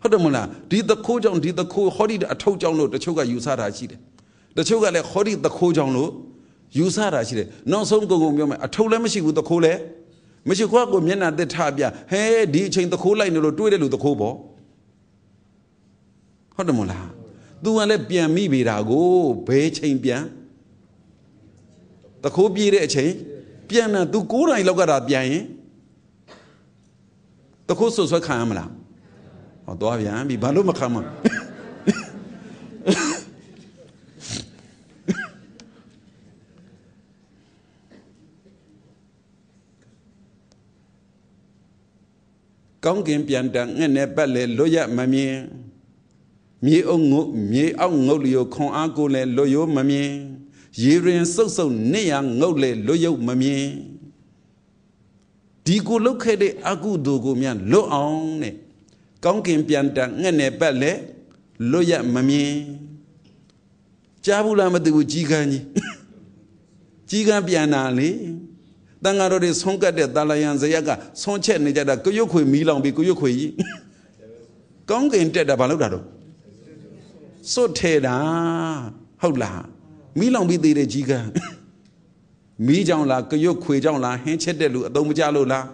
ဟုတ်တယ်မလားဒီတခိုးကြောင့်ဒီတခိုးဟောဒီအထုပ်ကြောင့်လို့တချို့ကယူဆတာရှိတယ်တချို့ကလည်းဟောဒီတခိုးကြောင့်လို့ယူဆတာရှိတယ်နောက်ဆုံးကုန်ကုန်ပြောမယ်အထုပ်လည်းမရှိဘူးတခိုးလည်းမရှိခွားကိုမျက်နှာတက်ထပြဟဲဒီအချိန်တခိုးလိုက်နေလို့တွေးတယ်လို့တခိုးပေါ့ဟုတ်တယ်မလား तू ကလည်းပြန်မိပေတာကိုဘယ်ချိန်ပြန်တခိုးပြေးတဲ့အချိန်ပြန်တာ तू 9နိုင်လောက်ကတာပြန်ရင်တခိုးဆွဆွဲခံရမလား ဟောသွားပြန်ပြီဘာလို့မခံမကောင်းကင်ပြန်တန်ငှက်နဲ့ပတ်လေလွတ်ရမမြင်မြေအုပ်ငုတ်မြေအောက်ငုတ်လျောခွန်အားကိုလည်းလွတ်ရိုးမမြင်ရေရင်စုပ်စုပ်နေရငုတ်လေလွတ်ရုပ်မမြင်ဒီကိုလုတ်ခဲ့တဲ့အကုသိုလ်ကိုမြန်လွတ်အောင်တဲ့ ကောင်းကင်ပြန်တန်ငှက်နဲ့ပတ်လေလွတ်ရမမြင်ကြားဘူးလားမသိဘူးကြီးကန်းကြီးကြီးကန်းပြန်တာလေတန်ဃာတော်တွေဆုံးကတ်တဲ့တာလယံဇယက်ကဆုံးချက်နေကြတာကရွတ်ခွေမီးလောင်ပြီးကရွတ်ခွေကြီးကောင်းကင်တက်တာဘာလို့တာတော့စွတ်ထဲတာဟုတ်လားမီးလောင်ပြီးသေးတဲ့ကြီးကန်းမီးကြောင်လားကရွတ်ခွေကြောင်လားဟင်းချက်တဲ့လူအတုံးမကြလို့လား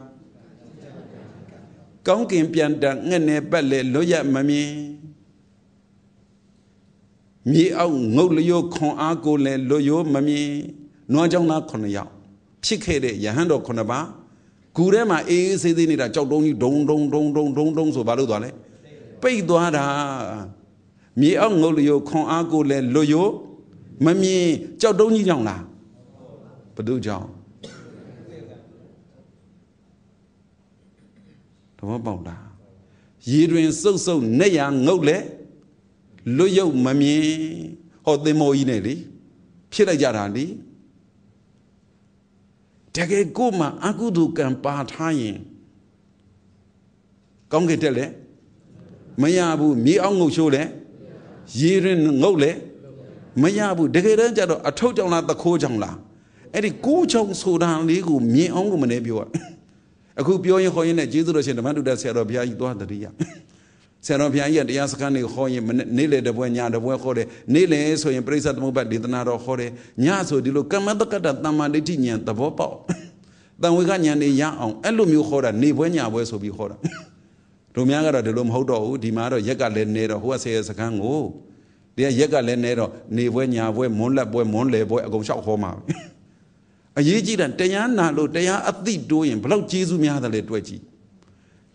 ကောင်းကင်ပြန်တငှက်နေပတ်လေလွတ်ရမမြင်မြေအောက်ငုတ်လျိုခွန်အားကိုလည်းလွတ်ရိုးမမြင်နွားကြောင်သား9ယောက်ဖြစ်ခဲ့တဲ့ယဟန်တော်9ပါးဂူထဲမှာအေးအေးဆေးဆေးနေတာကြောက်တုံးကြီးဒုံဒုံဒုံဒုံဒုံဒုံဆိုဘာလို့သွားလဲပိတ်သွားတာမြေအောက်ငုတ်လျိုခွန်အားကိုလည်းလွတ်ရိုးမမြင်ကြောက်တုံးကြီးကြောင့်လားဘသူကြောင့် ဘောပေါက်လားရေတွင်စုပ်စုပ်နဲ့ရငုတ်လေလွတ်ရုပ်မမြင်ဟောသင်္မောကြီးနဲ့လေဖြစ်လိုက်ကြတာလေတကယ်ကိုမှအကုသိုလ်ကံပါထားရင်ကောင်းကင်တက်လေမရဘူးမြေအောင်ငုတ်ချိုးလေရေရင်ငုတ်လေမရဘူးတကယ်တမ်းကျတော့အထုပ်ကြောင်လားတခိုးကြောင်လားအဲ့ဒီကိုးချောင်ဆိုတာလေးကိုမြင်အောင်ကိုမနေပြောရ အခုပြောရင်ခေါ်ရင်လည်းကျေးဇူးတော်ရှင်ဓမ္မတုဒ္ဒဆရာတော်ဘုရားကြီးသွားတရိယဆရာတော်ဘုရားကြီးကတရားစခန်းတွေခေါ်ရင်နေ့လေတပွဲညတပွဲခေါ်တယ်နေ့လေဆိုရင်ပြိဿသမုပ္ပါဒေသနာတော်ခေါ်တယ်ညဆိုဒီလိုကမ္မတက္ကတတမ္မာဒိဋ္ဌိဉာဏ်သဘောပေါက်တန်ဝေကဉာဏ်တွေရအောင်အဲ့လိုမျိုးခေါ်တာနေပွဲညပွဲဆိုပြီးခေါ်တာတို့များကတော့ဒီလိုမဟုတ်တော့ဘူးဒီမှာတော့ရက်ကလည်းနေတော့ဟိုကဆရာစခန်းကိုဒီကရက်ကလည်းနေတော့နေပွဲညပွဲမွန်းလက်ပွဲမွန်းလေပွဲအကုန်လျှောက်ခေါ်မှာ အရေးကြီးတာတရားနာလို့တရားအသိတိုးရင်ဘလောက်ကျေးဇူးများတယ်လေတွေ့ကြည့်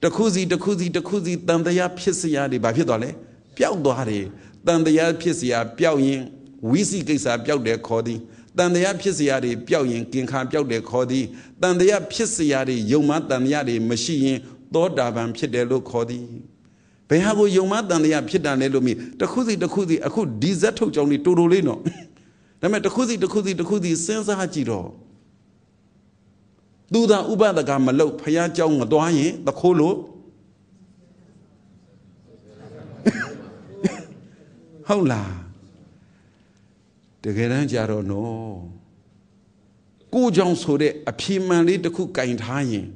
တခုစီတခုစီတခုစီတန်တရားဖြစ်စရာတွေဘာဖြစ်သွားလဲပျောက်သွားတယ်တန်တရားဖြစ်စရာပျောက်ရင်ဝိစီကိစ္စပျောက်တယ်ခေါ်သည်တန်တရားဖြစ်စရာတွေပျောက်ရင်ကင်ခါပျောက်တယ်ခေါ်သည်တန်တရားဖြစ်စရာတွေယုံမတန်တရားတွေမရှိရင်သောတာပန်ဖြစ်တယ်လို့ခေါ်သည်ဘယ်ဟာကိုယုံမတန်တရားဖြစ်တာလဲလို့မြည်တခုစီတခုစီအခုဒီဇက်ထုတ်ကြောင်းလေးတူတူလေးနော်ဒါပေမဲ့တခုစီတခုစီတခုစီစဉ်းစားကြည့်တော့ သူသာဥပဒကမလုပ်ဖះเจ้าမသွားရင်တခိုးလို့ဟုတ်လားတကယ်တမ်းကြတော့နော်ကိုကြောင့်ဆိုတဲ့အဖြေမှန်လေးတစ်ခုကင်ထားရင်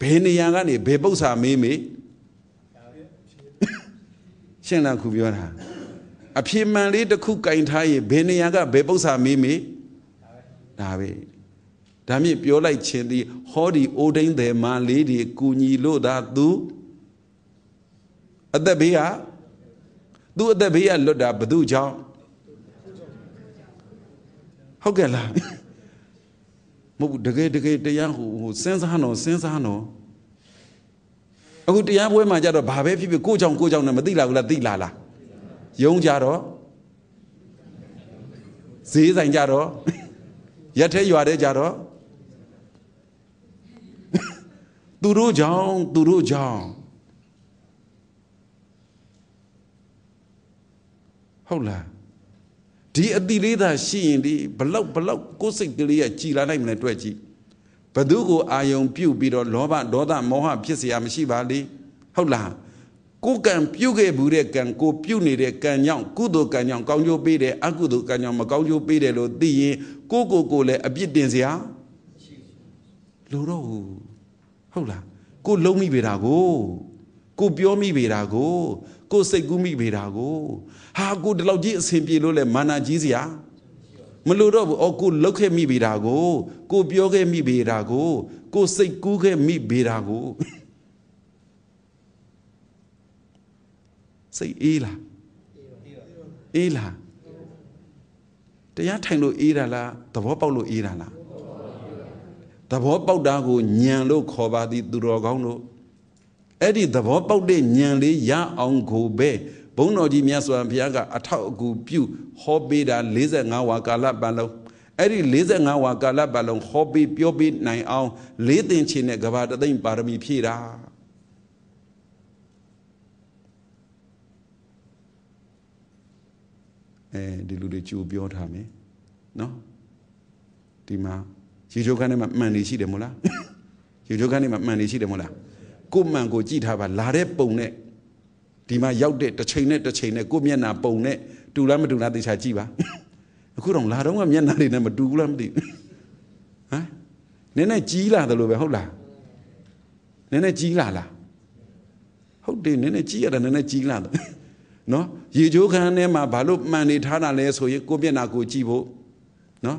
ဘယ်နေရာကနေဘယ်ပု္ပ္ပာမေးမေးရှင်းလားခုပြောတာအဖြေမှန်လေးတစ်ခုကင်ထားရင်ဘယ်နေရာကဘယ်ပု္ပ္ပာမေးမေးဒါပဲ ဒါမြင့်ပြောလိုက်ခြင်းသည်ဟောဒီအိုဒိန်တယ်မာလေးဒီကူညီလို့သာသူအသက်ဘေးကသူအသက်ဘေးကလွတ်တာဘသူကြောင့်ဟုတ်ကဲ့လားမဟုတ်ဘူးတကယ်တကယ်တရားဟိုဟိုစဉ်းစားတော့စဉ်းစားတော့အခုတရားပွဲမှာကြတော့ဘာပဲဖြစ်ဖြစ်ကိုကြောင့်ကိုကြောင့်နဲ့မသိလာဘူးလားသိလာလားယုံကြတော့ဈေးဆိုင်ကြတော့ရက်ထဲရွာတဲ့ကြတော့ သူတို့ကြောင့်သူတို့ကြောင့်ဟုတ်လားဒီအတိလေးသာရှိရင်ဒီဘလောက်ဘလောက်ကိုယ်စိတ်ကလေးကကြည်လာနိုင်မလဲတွေ့ကြည့်ဘသူကိုအာယုံပြုတ်ပြီးတော့လောဘဒေါသမောဟဖြစ်เสียမရှိပါလေဟုတ်လားကိုကံပြုတ်ခဲ့ဘူးတဲ့ကံကိုပြုတ်နေတဲ့ကံကြောင့်ကုသိုလ်ကံကြောင့်ကောင်းကျိုးပေးတယ်အကုသိုလ်ကံကြောင့်မကောင်းကျိုးပေးတယ်လို့သိရင်ကိုကိုကိုလည်းအပြစ်တင်เสียလို့တော့ ဟုတ်လားကိုလုံးမိပေတာကိုကိုပြောမိပေတာကိုကိုစိတ်ကူးမိပေတာကိုဟာကိုဒီလောက်ကြီးအဆင်ပြေလို့လဲမာနာကြီးစရာမလို့တော့ဘူးအော်ကိုလောက်ခဲ့မိပေတာကိုကိုပြောခဲ့မိပေတာကိုကိုစိတ်ကူးခဲ့မိပေတာကိုစိတ်အေးလားအေးလားတရားထိုင်လို့အေးတာလားသဘောပေါက်လို့အေးတာလား သဘောပေါက်တာကိုညံလို့ခေါ်ပါသည်သူတော်ကောင်းတို့အဲ့ဒီသဘောပေါက်တဲ့ညံလေးရအောင်ကိုပဲဘုန်းတော်ကြီးမြတ်စွာဘုရားကအထောက်အကူပြုဟောပေးတာ45ဝါကာလပတ်လုံးအဲ့ဒီ45ဝါကာလပတ်လုံးဟောပေးပြောပေးနိုင်အောင်လေးသင်ချင်တဲ့ကဘာတသိမ့်ပါရမီဖြည့်တာအဲဒီလူတွေကြိုပြောထားမယ်နော်ဒီမှာ ရေချိုးခန်းထဲမှာမှန်နေရှိတယ်မို့လားရေချိုးခန်းထဲမှာမှန်နေရှိတယ်မို့လားကိုမှန်ကိုကြည့်ထားပါလာတဲ့ပုံနဲ့ဒီမှာရောက်တဲ့တစ်ချိန်နဲ့တစ်ချိန်နဲ့ကိုမျက်နာပုံနဲ့တူလားမတူလားသေချာကြည့်ပါအခုတော့လာတော့ကမျက်နှာတွေနဲ့မတူဘူးလားမသိဘူးဟမ်နည်းနည်းကြီးလာတယ်လို့ပဲဟုတ်လားနည်းနည်းကြီးလာလားဟုတ်တယ်နည်းနည်းကြီးရတာနည်းနည်းကြီးလာတယ်နော်ရေချိုးခန်းထဲမှာဘာလို့မှန်နေထားတာလဲဆိုရင်ကိုမျက်နှာကိုကြည့်ဖို့နော်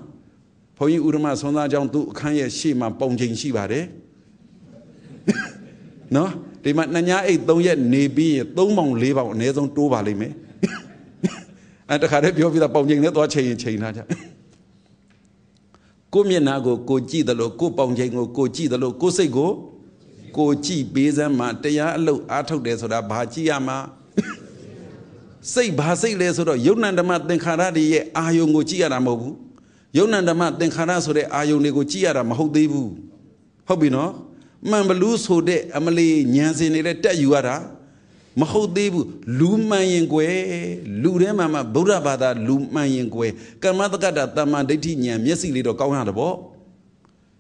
ဘုန်းကြီးဥရမဆွမ်းသားကြောင့်သူ့အခန်းရဲ့ရှေ့မှာပုံချိန်ရှိပါတယ်နော်ဒီမှာနှစ်ညအိတ်၃ရက်နေပြီးရင်၃ပေါင်၄ပေါင်အနည်းဆုံးတိုးပါလိမ့်မယ်အဲတခါတည်းပြောပြီးတော့ပုံချိန်နဲ့သွားချိန်ရင်ချိန်ထားကြကိုမျက်နှာကိုကိုကြည့်တယ်လို့ကိုပုံချိန်ကိုကိုကြည့်တယ်လို့ကိုစိတ်ကိုကိုကြည့်ပေးစမ်းမှတရားအလုပ်အားထုတ်တယ်ဆိုတာဘာကြည့်ရမှာစိတ်ဘာစိတ်လဲဆိုတော့ယုံ nant ဓမ္မသင်္ခါရတွေရဲ့အာယုံကိုကြည့်ရတာမဟုတ်ဘူး ယုံ nant ဓမ္မသင်္ခါရဆိုတဲ့အာယုံတွေကိုကြည့်ရတာမဟုတ်သေးဘူးဟုတ်ပြီနော်မှန်ဘလူးဆိုတဲ့အမလီညံစင်နေတဲ့တက်ယူရတာမဟုတ်သေးဘူးလူမှန်ရင်ကွယ်လူထဲမှာမှဗုဒ္ဓဘာသာလူမှန်ရင်ကွယ်ကမ္မတက္ကတာတမ္မာဒိဋ္ဌိဉာဏ်မျက်စိလေးတော့ကောင်းရတာပေါ့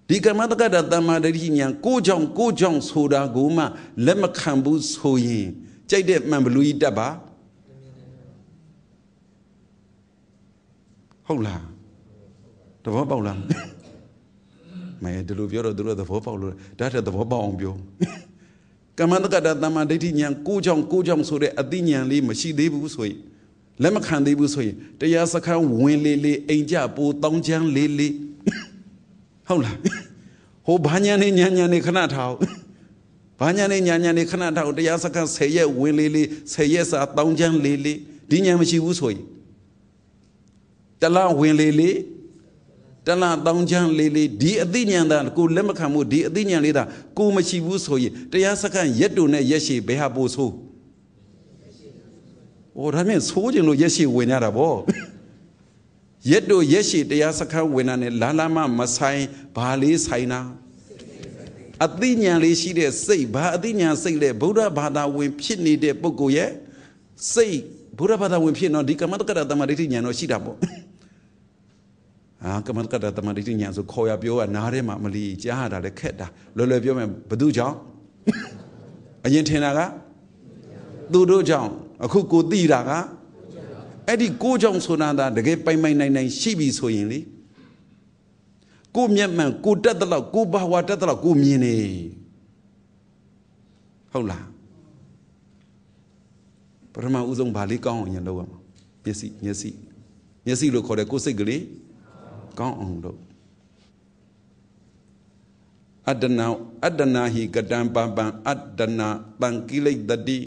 ဒီကမ္မတက္ကတာတမ္မာဒိဋ္ဌိဉာဏ်ကိုကြောင့်ကိုကြောင့်ဆိုတာကိုမှလက်မခံဘူးဆိုရင်ကြိုက်တဲ့မှန်ဘလူးကြီးတက်ပါဟုတ်လား တဘောပေါက်လားမဲဒီလိုပြောတော့သူတို့သဘောပေါက်လို့ဒါထက်သဘောပေါက်အောင်ပြောကမ္မတက္ကတာတမ္မာဒိဋ္ဌိဉာဏ်ကိုကြောင့်ကိုကြောင့်ဆိုတဲ့အသိဉာဏ်လေးမရှိသေးဘူးဆိုရင်လက်မခံသေးဘူးဆိုရင်တရားစခန်းဝင်လေလေအိမ်ကြပိုတောင်းချမ်းလေးလေးဟုတ်လားဟိုဘာညာနေညာညာနေခဏထားဘာညာနေညာညာနေခဏထားတရားစခန်း10ရက်ဝင်လေလေ10ရက်စာတောင်းချမ်းလေးလေးဒီညာမရှိဘူးဆိုရင်တလားဝင်လေလေ တလတောင်းချမ်းလေးလေးဒီအသိဉာဏ်သာကိုလက်မခံမှုဒီအသိဉာဏ်လေးသာကိုမရှိဘူးဆိုရင်တရားစခန့်ရက်တုံနဲ့ရက်ရှိဘယ်ဟာပို့ဆိုးဟိုဒါမြင်ဆိုးကျင်လို့ရက်ရှိဝင်ရတာဗောရက်တုရက်ရှိတရားစခန့်ဝင်တာနဲ့လာလာမမဆိုင်ဘာလေးဆိုင်တာအသိဉာဏ်လေးရှိတဲ့စိတ်ဘာအသိဉာဏ်စိတ်လဲဗုဒ္ဓဘာသာဝင် ဖြစ်နေတဲ့ပုဂ္ဂိုလ်ရဲ့စိတ်ဗုဒ္ဓဘာသာဝင်ဖြစ်တော့ဒီကမ္မတက္ကရတမဒိဋ္ဌိဉာဏ်တော့ရှိတာပေါ့ အာကမ္မတက္ကတာတမန်တိညာဆိုခေါ်ရပြောကနားထဲမှာမလီကြားရတာလည်းခက်တာလွယ်လွယ်ပြောမယ်ဘသူကြောင့်အရင်ထင်တာကသူတို့ကြောင့်အခုကိုသိတာကအဲ့ဒီကိုကြောင့်ဆိုတာဒါတကယ်ပိုင်ပိုင်နိုင်နိုင်ရှိပြီဆိုရင်လေကိုမျက်မှန်ကိုတက်တဲ့လောက်ကိုဘာဝတက်တဲ့လောက်ကိုမြင်နေဟုတ်လားပထမဦးဆုံးဗာလေးကောင်းအောင်ရင်လုပ်ရမှာမျက်စိမျက်စိမျက်စိလို့ခေါ်တဲ့ကိုယ်စိတ်ကလေး ကောင်းအောင်လုပ်အတ္တနာအတ္တနာဟိကတံပပံအတ္တနာတံကိလေတတိ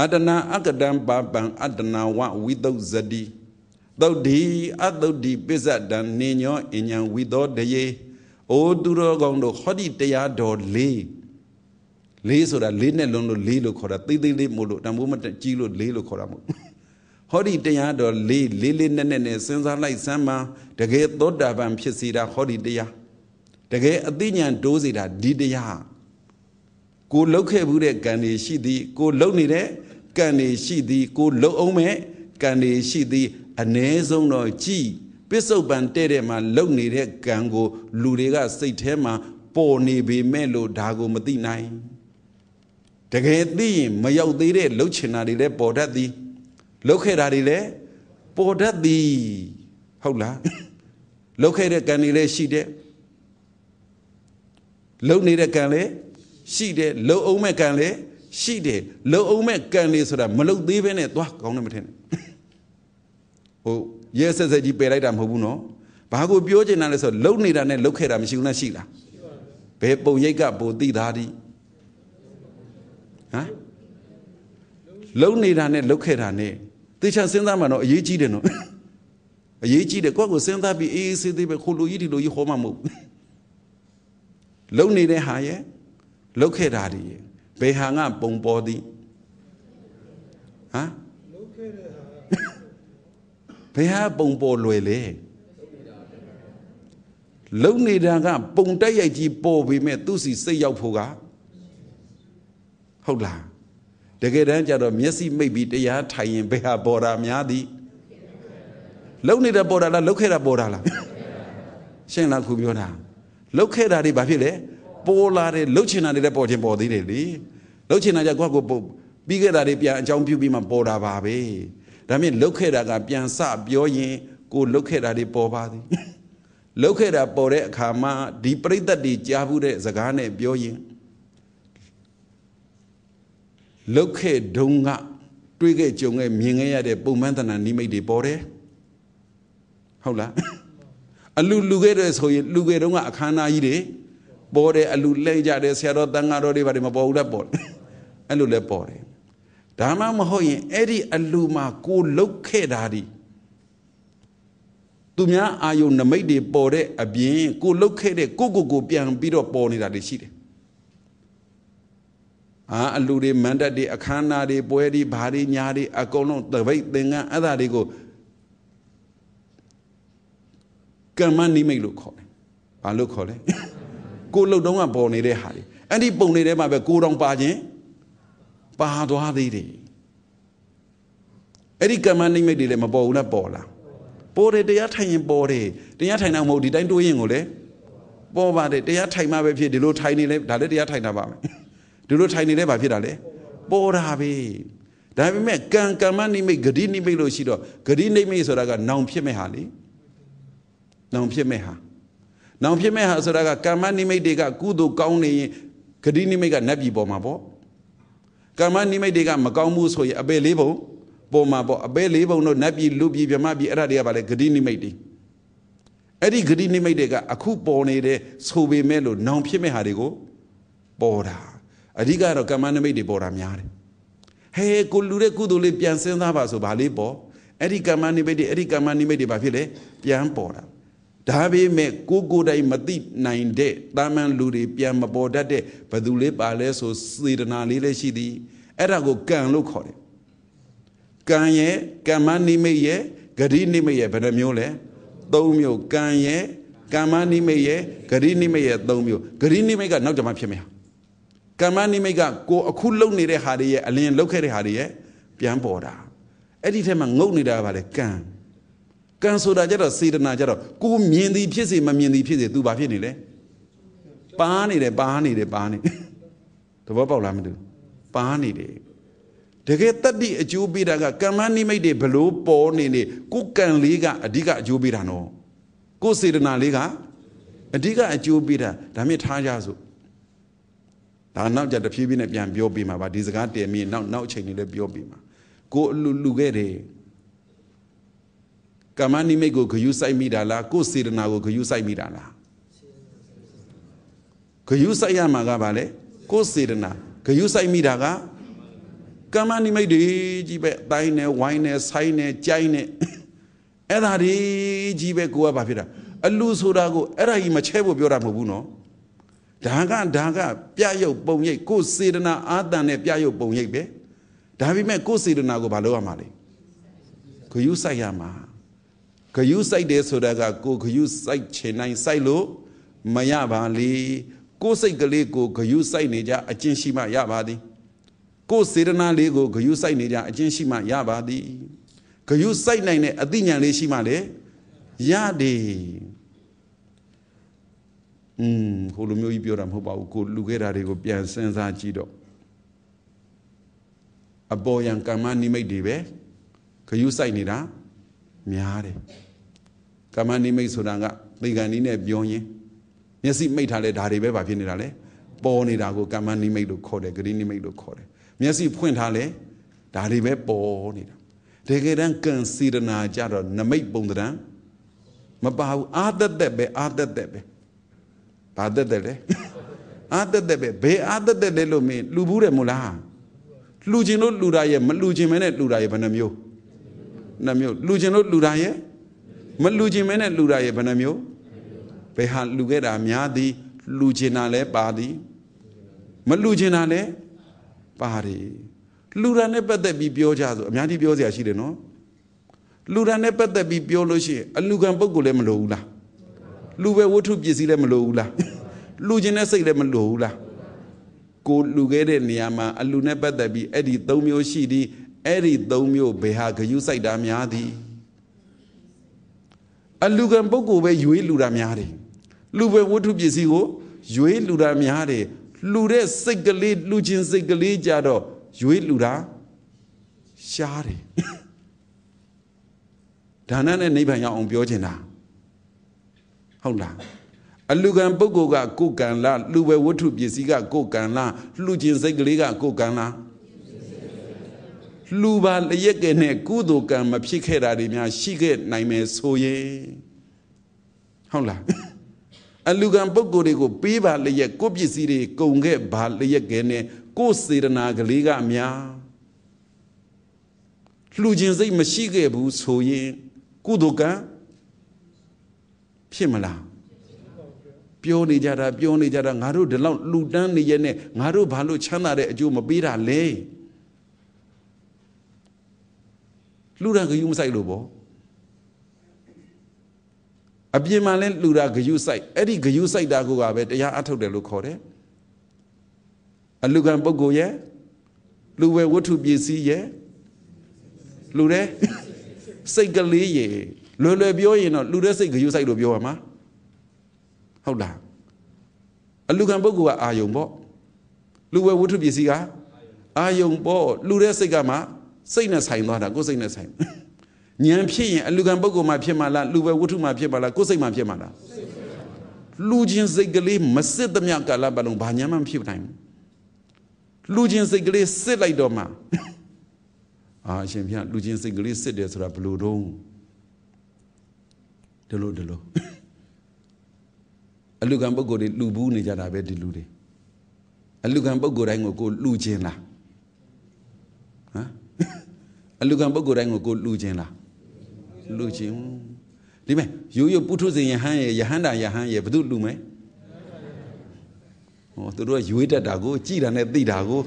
အတ္တနာအကတံပပံအတ္တနာဝဝိသုဇတိသုတ်ဒီအသုတ်ဒီပစ္စဒံနေညောအဉ္ဉံဝိသောတယေအိုသူတော်ကောင်းတို့ဟောဒီတရားတော်လေးလေးဆိုတာလေးနဲ့လုံးလို့လေးလို့ခေါ်တာသိသိလေးမို့လို့တံမိုးမကြီးလို့လေးလို့ခေါ်တာမဟုတ် ဟောဒီတရားတော်လေးလေးလေးနဲ့နဲ့နဲ့စဉ်းစားလိုက်စမ်းပါတကယ်သောတာပန်ဖြစ်စီတာဟောဒီတရားတကယ်အသိဉာဏ်တိုးစီတာဒီတရားကိုလှုပ်ခဲ့ဘူးတဲ့ကံတွေရှိသည်ကိုလှုပ်နေတဲ့ကံတွေရှိသည်ကိုလှုပ်အောင်မဲ့ကံတွေရှိသည်အ ਨੇ ဆုံးတော့ကြည်ပစ္စုပန်တဲ့တဲ့မှာလှုပ်နေတဲ့ကံကို လူတွေကစိတ်ထဲမှာပေါ်နေပေမဲ့လို့ဒါကိုမသိနိုင်တကယ်သိရင်မရောက်သေးတဲ့လှုပ်ချင်တာတွေလည်းပေါ်တတ်သည် လှုပ်ခဲ့တာတွေလည်းပေါ်တတ်သည်ဟုတ်လားလှုပ်ခဲ့တဲ့ကံတွေလည်းရှိတယ်လှုပ်နေတဲ့ကံလည်းရှိတယ်လှုပ်အောင်မဲ့ကံလည်းရှိတယ်လှုပ်အောင်မဲ့ကံလေးဆိုတာမလှုပ်သေးဘဲနဲ့သွားကောင်းတယ်မထင်နဲ့ဟိုရဲဆက်ဆက်ကြီးပယ်လိုက်တာမဟုတ်ဘူးနော်ဘာကိုပြောချင်တာလဲဆိုလှုပ်နေတာနဲ့လှုပ်ခဲ့တာမရှိဘူးလားရှိလားဘယ်ပုံရိပ်ကပိုသိသားသည်ဟမ်လှုပ်နေတာနဲ့လှုပ်ခဲ့တာနဲ့ သေချာစဉ်းစားမှတော့အရေးကြီးတယ်နော်အရေးကြီးတယ်ကိုယ့်ကိုစဉ်းစားပြီးအေးအေးဆေးသေးပဲခိုလိုကြီးဒီလိုကြီးဟောမှမဟုတ်လုံနေတဲ့ဟာရဲ့လုတ်ခဲ့တာဒီဘယ်ဟာငါပုံပေါ်သည်ဟမ်လုတ်ခဲ့တဲ့ဟာဘယ်ဟာပုံပေါ်လွယ်လဲလုံနေတာကပုံတက်ရိုက်ကြီးပေါ်ပေမဲ့သူ့စီစိတ်ရောက်ဖို့ကဟုတ်လား တကယ်တမ်းကျတော့မျက်စိမိတ်ပြီးတရားထိုင်ရင်ဘယ်ဟာပေါ်တာများသည်လုံနေတာပေါ်တာလားလုတ်ခဲ့တာပေါ်တာလားရှင်းလားခုပြောတာလုတ်ခဲ့တာတွေဘာဖြစ်လဲပေါ်လာတယ်လုတ်ချင်တာတွေလည်းပေါ်ခြင်းပေါ်သေးတယ်လေလုတ်ချင်တာကြကိုယ့်ကိုပြီးခဲ့တာတွေပြန်အကြောင်းပြုပြီးမှပေါ်တာပါပဲဒါမြင့်လုတ်ခဲ့တာကပြန်စပြောရင်ကိုလှုပ်ခဲ့တာတွေပေါ်ပါသည်လှုပ်ခဲ့တာပေါ်တဲ့အခါမှာဒီပြိတ္တတွေကြားဘူးတဲ့စကားနဲ့ပြောရင် လှုပ်ခဲ့ဒုံကတွေးခဲ့ကြုံခဲ့မြင်ခဲ့ရတဲ့ပုံမှန်တဏ္ဍနိမိတ်တွေပေါ်တယ်ဟုတ်လားအလူလူခဲ့တဲ့ဆိုရင်လူခဲ့တုန်းကအခမ်းအနားကြီးတွေပေါ်တယ်အလူလဲကြတယ်ဆရာတော်တန်ဃာတော်တွေဘာတွေမပေါ်ဘူးလဲပေါ်တယ်အဲ့လိုလဲပေါ်တယ်ဒါမှမဟုတ်ရင်အဲ့ဒီအလူမှာကိုလှုပ်ခဲ့တာဒီသူများအာယုံနမိတ်တွေပေါ်တဲ့အပြင်ကိုလှုပ်ခဲ့တဲ့ကိုကိုကိုပြန်ပြီးတော့ပေါ်နေတာတွေရှိတယ် အာအလူတွေမန္တတ်တွေအခမ်းအနားတွေပွဲတွေဘာတွေညာတွေအကုန်လုံးတပိတ်သင်္ကန်းအဲ့ဒါတွေကိုကမ္မနိမိတ်လို့ခေါ်တယ်။ဘာလို့ခေါ်လဲ။ကိုလှုပ်တုံးကပေါ်နေတဲ့ဟာတွေအဲ့ဒီပုံတွေထဲမှာပဲကိုတောင်ပါခြင်းပါသွားသေးတယ်။အဲ့ဒီကမ္မနိမိတ်တွေလည်းမပေါ်ဘူးလားပေါ်လား။ပေါ်တယ်တရားထိုင်ရင်ပေါ်တယ်တရားထိုင်တော့မဟုတ်ဒီတိုင်းတွေးရင်ကိုလေပေါ်ပါတယ်တရားထိုင်မှပဲဖြစ်ဒီလိုထိုင်နေလဲဒါလည်းတရားထိုင်တာပါမယ်။ ဒီလိုထိုင်နေလဲဘာဖြစ်တာလဲပေါ်တာပဲ။ဒါပေမဲ့ကံကမ္မနိမိတ်ဂတိနိမိတ်လို့ရှိတော့ဂတိနိမိတ်ဆိုတာကနောင်ဖြစ်မဲ့ဟာလေ။နောင်ဖြစ်မဲ့ဟာနောင်ဖြစ်မဲ့ဟာဆိုတာကကာမနိမိတ်တွေကကုသိုလ်ကောင်းနေရင်ဂတိနိမိတ်ကနတ်ပြည်ပေါ်မှာပေါ့ကာမနိမိတ်တွေကမကောင်းမှုဆိုရင်အပေလေးပုံပေါ်မှာပေါ့အပေလေးပုံတော့နတ်ပြည်လူပြည်ဗြဟ္မပြည်အဲ့ဒါတွေကပါလေဂတိနိမိတ်တွေအဲ့ဒီဂတိနိမိတ်တွေကအခုပေါ်နေတဲ့ဆိုပေမဲ့လို့နောင်ဖြစ်မဲ့ဟာတွေကိုပေါ်တာ အဓိကတော့ကာမနိမိတ်တွေပေါ်တာများတယ်ဟဲကိုလူတဲ့ကုသိုလ်လေးပြန်စဉ်းစားပါဆိုဗာလေးပေါ်အဲ့ဒီကာမနိမိတ်တွေအဲ့ဒီကာမနိမိတ်တွေဘာဖြစ်လဲပြန်ပေါ်တာဒါပေမဲ့ကိုကိုတိုင်မသိနိုင်တဲ့တာမန်လူတွေပြန်မပေါ်တတ်တဲ့ဘသူလေးပါလဲဆိုစေတနာလေးလည်းရှိသည်အဲ့ဒါကိုကံလို့ခေါ်တယ်ကံရဲ့ကမ္မနိမိတ်ရဲ့ဂရိနိမိတ်ရဲ့ဘယ်နှမျိုးလဲသုံးမျိုးကံရဲ့ကမ္မနိမိတ်ရဲ့ဂရိနိမိတ်ရဲ့သုံးမျိုးဂရိနိမိတ်ကနောက်ကြမှာဖြစ်မယ် ကမ္မနိမိတ်ကကိုအခုလုံနေတဲ့ဟာတွေရဲ့အလင်းလုတ်ခဲ့တဲ့ဟာတွေရဲ့ပြန်ပေါ်တာအဲ့ဒီထဲမှာငုတ်နေတာကဘာလဲကံကံဆိုတာကြတော့စေတနာကြတော့ကိုမြင်သည်ဖြစ်စေမမြင်သည်ဖြစ်စေ तू ဘာဖြစ်နေလဲပါနေတယ်ပါနေတယ်ပါနေသဘောပေါက်လားမသိဘူးပါနေတယ်တကယ်တတ္တိအကျိုးပေးတာကကမ္မနိမိတ်တွေဘလို့ပေါ်နေနေကိုကံလေးကအဓိကအကျိုးပေးတာနော်ကိုစေတနာလေးကအဓိကအကျိုးပေးတာဒါမြင်ထားကြစို့ ဒါနောက်ကြတဖြည်းဖြည်းနဲ့ပြန်ပြောပေးမှာပါဒီစကားတည်မြင်နောက်နောက်အချိန်လေးလည်းပြောပေးမှာကိုအလူလူခဲ့တယ်ကမ္မနိမိတ်ကိုဂယုစိုက်မိတာလားကိုယ်စေတနာကိုဂယုစိုက်မိတာလားဂယုစိုက်ရမှာကဘာလဲကိုယ်စေတနာဂယုစိုက်မိတာကကမ္မနိမိတ်တွေကြီးပဲအတိုင်းနဲ့ဝိုင်းနဲ့ဆိုင်းနဲ့ကြိုင်းနဲ့အဲ့ဒါတွေကြီးပဲကိုကဘာဖြစ်တာအလူဆိုတာကိုအဲ့ဒါကြီးမချဲဖို့ပြောတာမဟုတ်ဘူးနော် ဒါကဒါကပြရုပ်ပုံရိပ်ကိုယ်စေတနာအာတန်နဲ့ပြရုပ်ပုံရိပ်ပဲဒါပေမဲ့ကိုယ်စေတနာကိုဘာလုပ်ရမှာလဲဂယုစိုက်ရမှာဂယုစိုက်တယ်ဆိုတာကကိုဂယုစိုက်ချင်နိုင်စိုက်လို့မရပါလေကိုစိတ်ကလေးကိုဂယုစိုက်နေကြအကျင့်ရှိမှရပါသည်ကိုစေတနာလေးကိုဂယုစိုက်နေကြအကျင့်ရှိမှရပါသည်ဂယုစိုက်နိုင်တဲ့အသိဉာဏ်လေးရှိမှလေရတယ် อืมဟိုလိုမျိုးကြီးပြောတာမဟုတ်ပါဘူးကိုလူခဲ့တာတွေကိုပြန်စဉ်းစားကြည့်တော့အပေါ်ယံကမ္မနိမိတ်တွေပဲဂယုစိုက်နေတာများတယ်ကမ္မနိမိတ်ဆိုတာကသိကံနည်းနဲ့ပြောရင်မျက်စိမိတ်ထားလဲဒါတွေပဲဗာဖြစ်နေတာလဲပေါ်နေတာကိုကမ္မနိမိတ်လို့ခေါ်တယ်ဂရိနိမိတ်လို့ခေါ်တယ်မျက်စိဖွင့်ထားလဲဒါတွေပဲပေါ်နေတာတကယ်တမ်းကံစေတနာကြတော့နမိတ်ပုံတံမပါဘူးအာသက်သက်ပဲအာသက်သက်ပဲ ဘာသက်သက်လဲအာသက်သက်ပဲဘယ်အာသက်သက်လဲလို့မင်းလူဘူးတယ်မို့လားလူချင်းလို့လူတာရဲ့မလူချင်းမဲနဲ့လူတာရဲ့ဘယ်နှမျိုးနှမျိုးလူချင်းလို့လူတာရဲ့မလူချင်းမဲနဲ့လူတာရဲ့ဘယ်နှမျိုးဘယ်ဟာလူခဲ့တာများသည်လူချင်းတာလဲပါသည်မလူချင်းတာလဲပါတယ်လူတာနဲ့ပတ်သက်ပြီးပြောကြဆိုအများကြီးပြောစရာရှိတယ်နော်လူတာနဲ့ပတ်သက်ပြီးပြောလို့ရှိရင်အလူကံပုဂ္ဂိုလ်လည်းမလိုဘူးလား လူပဲဝတ္ထုပစ္စည်းလည်းမလိုဘူးလားလူချင်းတဲ့စိတ်လည်းမလိုဘူးလားကိုလူခဲ့တဲ့နေရာမှာအလူနဲ့ပတ်သက်ပြီးအဲ့ဒီ၃မျိုးရှိသည်အဲ့ဒီ၃မျိုးဘယ်ဟာဂယုစိုက်တာများသည်အလူကံပုဂ္ဂိုလ်ပဲရွေးလူတာများတယ်လူပဲဝတ္ထုပစ္စည်းကိုရွေးလူတာများတယ်လူတဲ့စိတ်ကလေးလူချင်းစိတ်ကလေးကြတော့ရွေးလူတာရှားတယ်ဒါနနဲ့နိဗ္ဗာန်ရောက်အောင်ပြောချင်တာ ဟုတ်လားအလူကံပုဂ္ဂိုလ်ကကိုယ်ကံလားလူပဲဝတ္ထုပစ္စည်းကကိုယ်ကံလားလှူခြင်းစိတ်ကလေးကကိုယ်ကံလားလူပါလျက်ကနဲ့ကုသိုလ်ကံမဖြစ်ခဲ့တာတွေများရှိခဲ့နိုင်မယ်ဆိုရင်ဟုတ်လားအလူကံပုဂ္ဂိုလ်တွေကိုပေးပါလျက်ကိုပစ္စည်းတွေကုန်ခဲ့ပါလျက်ကနဲ့ကိုစေတနာကလေးကအများလှူခြင်းစိတ်မရှိခဲ့ဘူးဆိုရင်ကုသိုလ်ကံ ဖြစ်မလားပြောနေကြတာပြောနေကြတာငါတို့ဒီလောက်လှူဒန်းနေရနဲ့ငါတို့ဘာလို့ချမ်းသာတဲ့အကျိုးမပေးတာလဲလှူတာဂယုမဆိုင်လို့ပေါ့အပြင်မှာလဲလှူတာဂယုဆိုင်အဲ့ဒီဂယုဆိုင်တာကိုကပဲတရားအထုတ်တယ်လို့ခေါ်တယ်အလူကံပုဂ္ဂိုလ်ရဲ့လူဝဲဝတ္ထုပစ္စည်းရဲ့လူတဲ့စိတ်ကလေးရဲ့ လွယ်လွယ်ပြောရင်တော့လူတဲ့စိတ်ဂယုဆိုင်လို့ပြောရမှာဟုတ်လားအလူကံပုဂ္ဂိုလ်ကအာယုံပေါ့လူဝဲဝတ္ထုပစ္စည်းကအာယုံပေါ့လူတဲ့စိတ်ကမှစိတ်နဲ့ဆိုင်သွားတာကိုယ်စိတ်နဲ့ဆိုင်ဉာဏ်ဖြစ်ရင်အလူကံပုဂ္ဂိုလ်မှာဖြစ်မှာလားလူပဲဝတ္ထုမှာဖြစ်မှာလားကိုယ်စိတ်မှာဖြစ်မှာလားလူချင်းစိတ်ကလေးမစစ်သမျှကာလပတ်လုံးဘာညာမှမဖြစ်နိုင်ဘူးလူချင်းစိတ်ကလေးစစ်လိုက်တော့မှအာအရှင်ဘုရားလူချင်းစိတ်ကလေးစစ်တယ်ဆိုတာဘလို့တုံး ဒီလိုဒီလိုအလူကံပုဂ္ဂိုလ်တွေလူဘူးနေကြတာပဲဒီလူတွေအလူကံပုဂ္ဂိုလ်တိုင်းကိုကိုလူချင်းလားဟမ်အလူကံပုဂ္ဂိုလ်တိုင်းကိုကိုလူချင်းလားလူချင်းဒီမဲ့ရိုးရိုးပုထုဇဉ်ယဟန်ရဲ့ယဟန္တာယဟန်ရဲ့ဘု து လူမယ်ဟောသူတို့ကရွေးတတ်တာကိုကြည်တာနဲ့သိတာကို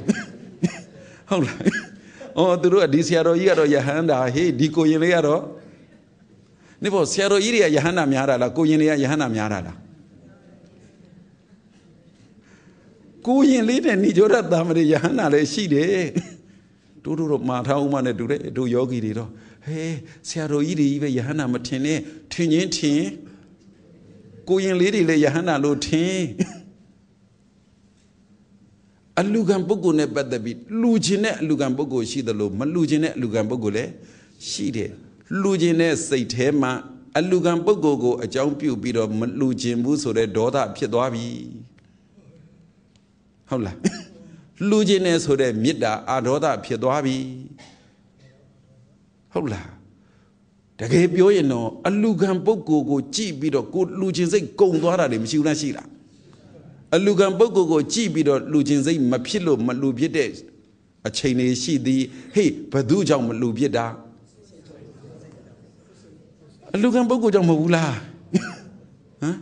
ဟုတ်လားအော်သူတို့ကဒီဆရာတော်ကြီးကတော့ယဟန္တာဟေးဒီကိုရင်လေးကတော့ နေဖို့ဆရာတော်ကြီးတွေကယဟန္တာများတာလားကိုရင်တွေကယဟန္တာများတာလားကိုရင်လေးနဲ့ဏိကြောရတမရယဟန္တာလည်းရှိတယ်တို့တို့တော့မာထားဦးမနဲ့တူတယ်တို့ယောဂီတွေတော့ဟေးဆရာတော်ကြီးတွေကြီးပဲယဟန္တာမထင်နဲ့ထင်ချင်းထင်ကိုရင်လေးတွေလည်းယဟန္တာလို့ထင်အလူကံပုဂ္ဂိုလ်နဲ့ပတ်သက်ပြီးလူချင်းတဲ့အလူကံပုဂ္ဂိုလ်ရှိသလိုမလူချင်းတဲ့အလူကံပုဂ္ဂိုလ်လည်းရှိတယ် လူချင်းတဲ့စိတ်ထဲမှာအလူကံပုဂ္ဂိုလ်ကိုအကြောင်းပြုပြီးတော့မလူချင်းဘူးဆိုတဲ့ဒေါသဖြစ်သွားပြီဟုတ်လားလှူခြင်းနဲ့ဆိုတဲ့မေတ္တာအာဒေါသဖြစ်သွားပြီဟုတ်လားတကယ်ပြောရင်တော့အလူခံပုဂ္ဂိုလ်ကိုကြည့်ပြီးတော့ကိုလှူခြင်းစိတ်ကုံသွားတာတွေမရှိဘူးလားရှိလားအလူခံပုဂ္ဂိုလ်ကိုကြည့်ပြီးတော့လှူခြင်းစိတ်မဖြစ်လို့မလှူဖြစ်တဲ့အချိန်တွေရှိသည်ဟေးဘသူကြောင့်မလှူဖြစ်တာ အလူခံပုဂ္ဂိုလ်ကြောင့်မဟုတ်ဘူးလားဟမ်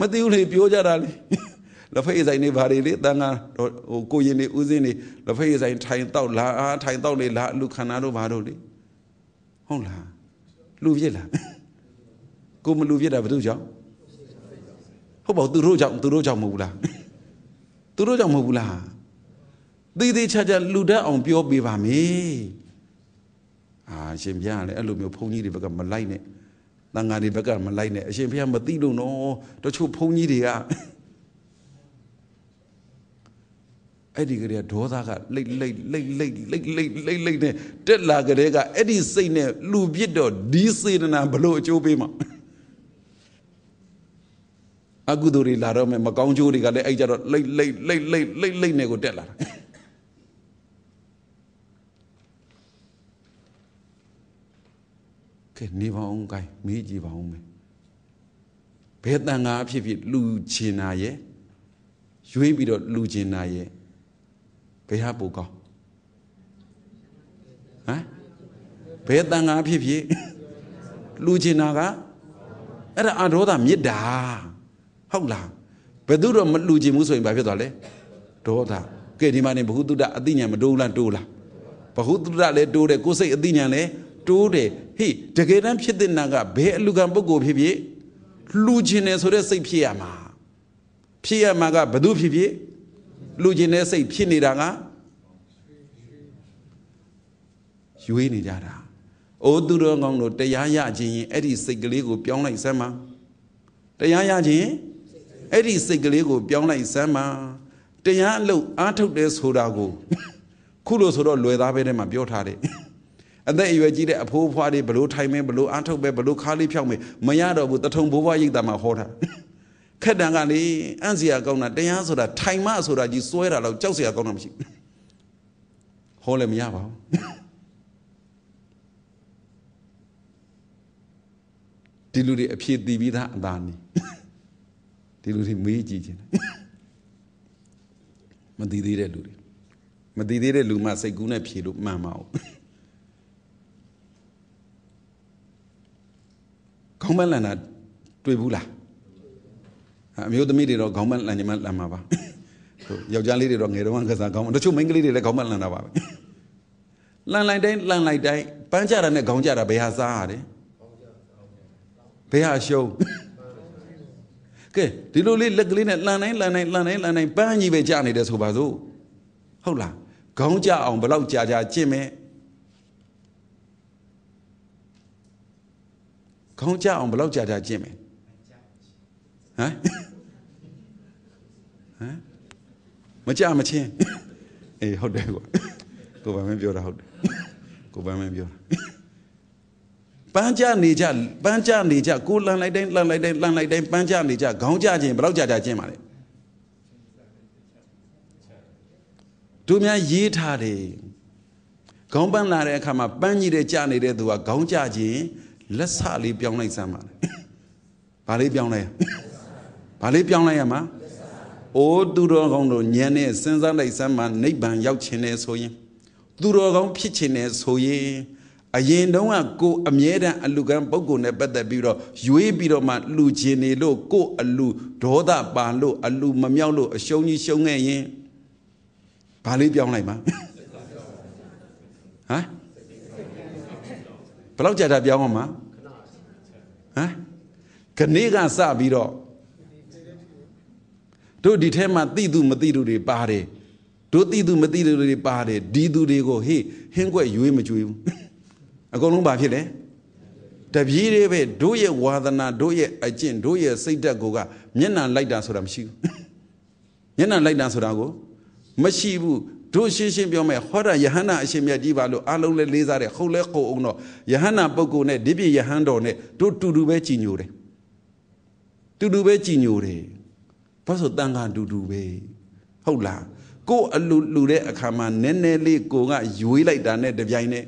မသိဘူးလေပြောကြတာလေလက်ဖက်ဆိုင်နေဘာတွေလေတန်ခါဟိုကိုရင်နေဦးစင်းနေလက်ဖက်ဆိုင်ထိုင်တော့လာအားထိုင်တော့လေလာလူခန္ဓာတို့ဘာတို့လေဟုတ်လားလူပြစ်လားကိုမလူပြစ်တာဘယ်သူကြောင့်ဟုတ်ပါဘူးသူတို့ကြောင့်သူတို့ကြောင့်မဟုတ်ဘူးလားသူတို့ကြောင့်မဟုတ်ဘူးလားသေးသေးချာချာလူတတ်အောင်ပြောပေးပါမေ အာရှင်ဘုရားလည်းအဲ့လိုမျိုးဘုန်းကြီးတွေဘက်ကမလိုက်နဲ့တန်ဃာတွေဘက်ကမလိုက်နဲ့အရှင်ဘုရားမသိလို့နော်တချို့ဘုန်းကြီးတွေကအဲ့ဒီကလေးကဒေါသကလိတ်လိတ်လိတ်လိတ်လိတ်လိတ်လိတ်လိတ်နဲ့တက်လာကလေးကအဲ့ဒီစိတ်နဲ့လူပြစ်တော့ဒီစေတနာဘလို့အကျိုးပေးမှာအကုသိုလ်တွေလာတော့မယ်မကောင်းကျိုးတွေကလည်းအဲ့ကြတော့လိတ်လိတ်လိတ်လိတ်လိတ်လိတ်နဲ့ကိုတက်လာတာ ကဲနေပါအောင်ကိုင်းမေးကြည့်ပါဦးမယ်ဘယ်တန်ငါဖြစ်ဖြစ်လူချင်နာရဲ့ရွေးပြီးတော့လူချင်နာရဲ့ဘယ်ဟာပိုကောင်းဟမ်ဘယ်တန်ငါဖြစ်ဖြစ်လူချင်နာကအဲ့ဒါအဒေါသမေတ္တာဟုတ်လားဘယ်သူတော့မလူချင်ဘူးဆိုရင်ဘာဖြစ်သွားလဲဒေါသကဲဒီမှာနေဘ ഹു တုဒ္ဒအသိဉာဏ်မတိုးလားတိုးလားဘ ഹു တုဒ္ဒလည်းတိုးတယ်ကိုယ်စိတ်အသိဉာဏ်လည်း တိုးတယ်ဟေးတကယ်တမ်းဖြစ်တဲ့နာကဘယ်အလူကံပုဂ္ဂိုလ်ဖြစ်ဖြစ်လူချင်တယ်ဆိုတဲ့စိတ်ဖြစ်ရမှာဖြစ်ရမှာကဘယ်သူဖြစ်ဖြစ်လူကျင်တဲ့စိတ်ဖြစ်နေတာကရွေးနေကြတာ။အိုးသူတော်ကောင်းတို့တရားရခြင်းရင်အဲ့ဒီစိတ်ကလေးကိုပြောင်းလိုက်စမ်းပါ။တရားရခြင်းအဲ့ဒီစိတ်ကလေးကိုပြောင်းလိုက်စမ်းပါ။တရားအလုပ်အားထုတ်တယ်ဆိုတာကိုခုလို့ဆိုတော့လွယ်သားပဲထဲမှာပြောထားတယ်။ အသက်အရွယ်ကြီးတဲ့အဖိုးအဖွားတွေဘလို့ထိုင်မဲဘလို့အားထုတ်ပဲဘလို့ခါးလေးဖြောက်မဲမရတော့ဘူးတထုံဘိုးဘွားရိတ်တာမှာဟောတာခက်တန်ကလေအန့်စရာကောင်းတာတရားဆိုတာထိုင်မဆိုတာကြီးစွဲတာတော့ကြောက်စရာကောင်းတာမရှိဟောလည်းမရပါဘူးဒီလူတွေအဖြစ်တည်ပြီးသားအသာနေဒီလူတွေမေးကြည့်ခြင်းမတည်သေးတဲ့လူတွေမတည်သေးတဲ့လူမှစိတ်ကူးနဲ့ဖြေလို့မှန်ပါဘူး ခေါင်းမလန်တာတွေ့ဘူးလားအမျိုးသမီးတွေတော့ခေါင်းမလန်ညီမလန်မှာပါဟုတ်ယောက်ျားလေးတွေတော့ငယ်တော့ကစားခေါင်းတချို့မိန်းကလေးတွေလည်းခေါင်းမလန်တာပါပဲလန်လိုက်တိုင်းလန်လိုက်တိုင်းပန်းကြတာနဲ့ခေါင်းကြတာဘယ်ဟာစားရတယ်ဘယ်ဟာရှုံးကဲဒီလိုလေးလက်ကလေးနဲ့လန်တိုင်းလန်တိုင်းလန်တိုင်းလန်တိုင်းပန်းကြီးပဲကြာနေတယ်ဆိုပါစို့ဟုတ်လားခေါင်းကြအောင်ဘယ်လောက်ကြာကြာကျင့်မယ် ခေါင်းကြအောင်ဘယ်လောက်ကြာကြာကျင့်မယ်ဟမ်ဟမ်မကြမချင်းအေးဟုတ်တယ်ကွာကိုဗမင်းပြောတာဟုတ်တယ်ကိုဗမင်းပြောတာပန်းကြနေကြပန်းကြနေကြကိုလန်လိုက်တိုင်းလန်လိုက်တိုင်းလန်လိုက်တိုင်းပန်းကြနေကြခေါင်းကြခြင်းဘယ်လောက်ကြာကြာကျင့်ပါလဲတို့များရေးထားတယ်ခေါင်းပန်းလာတဲ့အခါမှာပန်းကြီးတဲ့ကြနေတဲ့သူကခေါင်းကြခြင်း လက်ဆလေးပြောင်းလိုက်စမ်းပါလေဘာလေးပြောင်းလိုက်ဘာလေးပြောင်းလိုက်ရမှာအိုးသူတော်ကောင်းတို့ညံနဲ့စဉ်းစားလိုက်စမ်းမှာနိဗ္ဗာန်ရောက်ခြင်းနဲ့ဆိုရင်သူတော်ကောင်းဖြစ်ခြင်းနဲ့ဆိုရင်အရင်တုန်းကကိုအမြဲတမ်းအလူကံပုဂ္ဂိုလ်နဲ့ပတ်သက်ပြီးတော့ရွေးပြီးတော့မှလူခြင်းနေလို့ကိုအလူဒေါသပါလို့အလူမမြောက်လို့အရှုံးကြီးရှုံးခဲ့ရင်ဘာလေးပြောင်းလိုက်မှာဟမ် ဘယ်လောက်ကြာတာပြောင်းအောင်မှာဟမ်ခဏကစပြီးတော့တို့ဒီထဲမှာသိသူမသိသူတွေပါတယ်တို့သိသူမသိသူတွေပါတယ်ဒီသူတွေကိုဟေးဟင်းကွက်ရွေးမကြွေးဘူးအကုန်လုံးဘာဖြစ်လဲတပြေးလေးပဲတို့ရဲ့ဝါသနာတို့ရဲ့အကျင့်တို့ရဲ့စိတ်ဓာတ်ကိုကမျက်နှာလိုက်တာဆိုတာမရှိဘူးမျက်နှာလိုက်တာဆိုတာကိုမရှိဘူး တို့ရှင်းရှင်းပြောမယ်ဟောတာယဟန္တာအရှင်မြတ်ကြီးပါလို့အားလုံးလည်းလေးစားတယ်ဟုတ်လဲခုံအောင်တော့ယဟန္တာပုဂ္ဂိုလ်နဲ့ဒီပြယဟန်တော်နဲ့တို့တူတူပဲကြည်ညိုတယ်တူတူပဲကြည်ညိုတယ်ဘာလို့တန်ခါတူတူပဲဟုတ်လားကိုအလူလူတဲ့အခါမှာနည်းနည်းလေးကိုကရွေးလိုက်တာနဲ့တပြိုင်နဲ့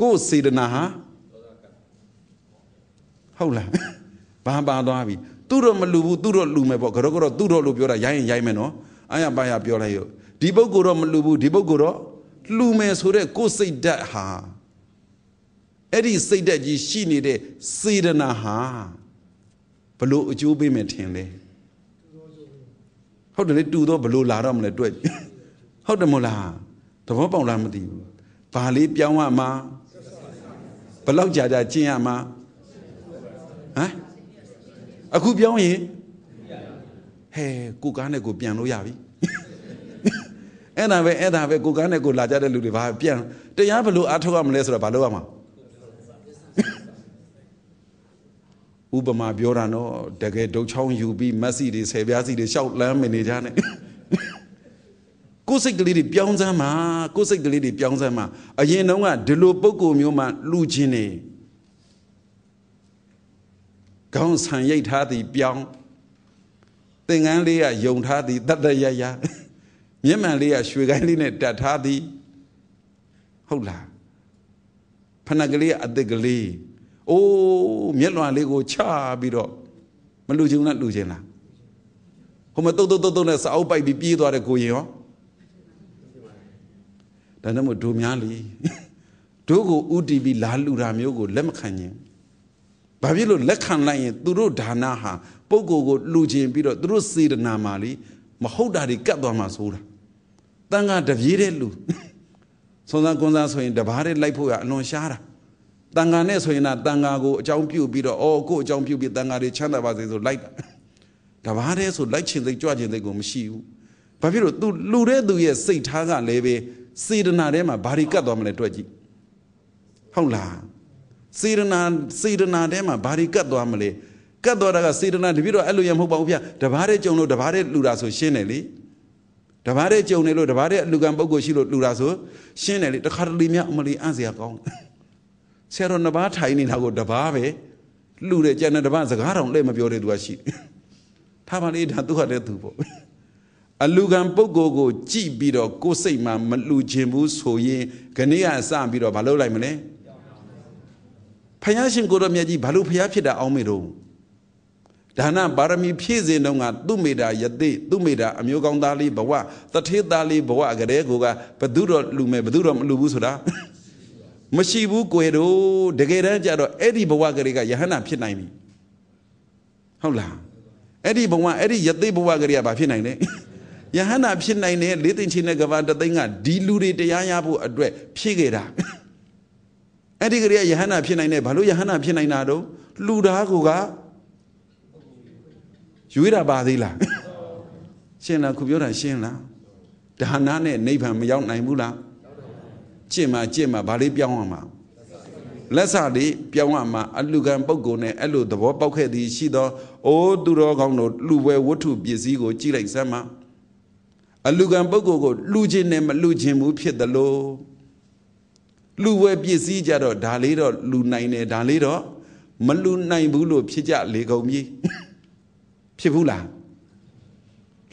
ကိုစေတနာဟာဟုတ်လားဘာပါသွားပြီသူတော့မလူဘူးသူတော့လူမယ်ပေါ့ကတော့ကတော့သူတော့လို့ပြောတာရိုင်းရင်ရိုင်းမယ်နော်အာရပါရပြောလိုက်ရော ဒီပုဂ္ဂိုလ်တော့မလူဘူးဒီပုဂ္ဂိုလ်တော့လူမယ်ဆိုတဲ့ကိုယ်စိတ်ဓာတ်ဟာအဲ့ဒီစိတ်ဓာတ်ကြီးရှိနေတဲ့စေတနာဟာဘလို့အကျိုးပေးမယ်ထင်လဲဟုတ်တယ်လေတူတော့ဘလို့လာတော့မလဲတွေ့ဟုတ်တယ်မဟုတ်လားသဘောပေါက်လားမသိဘူးဘာလေးပြောင်းရမှာဘလောက်ကြာကြာကျင့်ရမှာဟမ်အခုပြောင်းရင်ဟဲကိုကားနဲ့ကိုပြန်လို့ရပြီ အဲ့ဒါပဲအဲ့ဒါပဲကိုကားနဲ့ကိုလာကြတဲ့လူတွေဘာပြန်တရားဘလို့အားထုတ်ရမလဲဆိုတော့ဘာလုပ်ရမှာဥပမာပြောတာနော်တကယ်ဒုတ်ချောင်းယူပြီးမက်ဆီတွေဆယ်ပြားစီတွေရှောက်လမ်းမနေကြနဲ့ကိုယ်စိတ်ကလေးတွေပြောင်းစမ်းမှာကိုယ်စိတ်ကလေးတွေပြောင်းစမ်းမှာအရင်တုန်းကဒီလိုပုံကိုမျိုးမှလူချင်းနေခေါင်းဆန်ရိတ်ထားသည်ပြောင်းသင်္ကန်းလေးကယုံထားသည်တတ်တရရ မျက်မှန်လေးကရွှေကိုင်းလေးနဲ့တတ်ထားသည်ဟုတ်လားဖဏကလေးကအစ်စ်ကလေးအိုးမျက်လွန်လေးကိုချပြီးတော့မလူချင်လားလူချင်လားဟိုမှာတုတ်တုတ်တုတ်တုတ်နဲ့စအောက်ပိုက်ပြီးပြေးသွားတဲ့ကိုရင်ရောဒါနဲ့မို့ဒုများလီဒုကိုဥတီပြီးလာလူတာမျိုးကိုလက်မခံရင်ဘာဖြစ်လို့လက်ခံလိုက်ရင်သူတို့ဒါနဟာပုဂ္ဂိုလ်ကိုလူချင်းပြီးတော့သူတို့စေတနာမှာလीမဟုတ်တာတွေကတ်သွားမှာဆိုတာ တန်ခါတပြေးတဲ့လူစုံစမ်းကွန်းစားဆိုရင်တဘာတဲ့လိုက်ဖို့ရအလွန်ရှားတာတန်ခါနဲ့ဆိုရင်တန်ခါကိုအကြောင်းပြုပြီးတော့အော်ကိုအကြောင်းပြုပြီးတန်ခါတွေချမ်းသာပါစေဆိုလိုက်တာတဘာတဲ့ဆိုလိုက်ချင်စိတ်ကြွချင်စိတ်ကိုမရှိဘူးဘာဖြစ်လို့သူလူတဲ့သူရဲ့စိတ်ထားကလည်းပဲစေတနာထဲမှာဘာတွေကတ်သွားမလဲတွေ့ကြည့်ဟုတ်လားစေတနာစေတနာထဲမှာဘာတွေကတ်သွားမလဲကတ်သွားတာကစေတနာတပြည့်တော့အဲ့လိုရမဟုတ်ပါဘူးဗျတဘာတဲ့ကြုံလို့တဘာတဲ့လူတာဆိုရှင်းတယ်လေ တဘာတဲ့ကြုံနေလို့တဘာတဲ့အလူကံပုဂ္ဂိုလ်ရှိလို့လူတာဆိုရှင်းတယ်လေတခါတလေမြအမလီအံ့စရာကောင်းဆရာတော်နှစ်ပါးထိုင်နေတာကိုတဘာပဲလူတဲ့ကျန်တဲ့တဘာစကားတောင်လက်မပြောတဲ့သူကရှိတယ်ထားပါလေဒါသူကလည်းသူပေါ့အလူကံပုဂ္ဂိုလ်ကိုကြည်ပြီးတော့ကိုယ်စိတ်မှာမလူခြင်းဘူးဆိုရင်ခဏရအစပြီးတော့မလုပ်လိုက်မလဲဖယားရှင်ကိုတော်မြတ်ကြီးဘာလို့ဖယားဖြစ်တာအောင်းမေတော့ ဒါနပါရမီဖြည့်စင်တော့ကသူ့မိတာယသိသူ့မိတာအမျိုးကောင်းသားလေးဘဝတထေးသားလေးဘဝကလေးကိုကဘသူတော့လူမဲ့ဘသူတော့မလူဘူးဆိုတာမရှိဘူးကွယ်တော့တကယ်တမ်းကျတော့အဲ့ဒီဘဝကလေးကယဟန္တာဖြစ်နိုင်ပြီဟုတ်လားအဲ့ဒီဘဝအဲ့ဒီယသိဘဝကလေးကဘာဖြစ်နိုင်လဲယဟန္တာဖြစ်နိုင်တဲ့လေးသိင်ချင်းတဲ့ကဘာတသိန်းကဒီလူတွေတရားရဖို့အတွက်ဖြည့်ခဲ့တာအဲ့ဒီကလေးကယဟန္တာဖြစ်နိုင်တယ်ဘာလို့ယဟန္တာဖြစ်နိုင်တာတော့လူသားကိုက ရွေးတာပါသေးလားရှင်းလားခုပြောတာရှင်းလားဒါနနဲ့နိဗ္ဗာန်မရောက်နိုင်ဘူးလားကျင့်မှာကျင့်မှာဘာလေးပြောင်းရမှာလက်စလေးပြောင်းရမှာအလူကံပုဂ္ဂိုလ်နဲ့အဲ့လိုသဘောပေါက်ခဲ့သည်ရှိသောအိုးသူတော်ကောင်းတို့လူဝဲဝတ္ထုပစ္စည်းကိုကြည့်လိုက်စမ်းပါအလူကံပုဂ္ဂိုလ်ကိုလူချင်းနဲ့မလူချင်းဘူးဖြစ်တယ်လို့လူဝဲပစ္စည်းကြတော့ဒါလေးတော့လူနိုင်တယ်ဒါလေးတော့မလူနိုင်ဘူးလို့ဖြစ်ကြလေကုန်ပြီ ဖြစ်ဘူးလား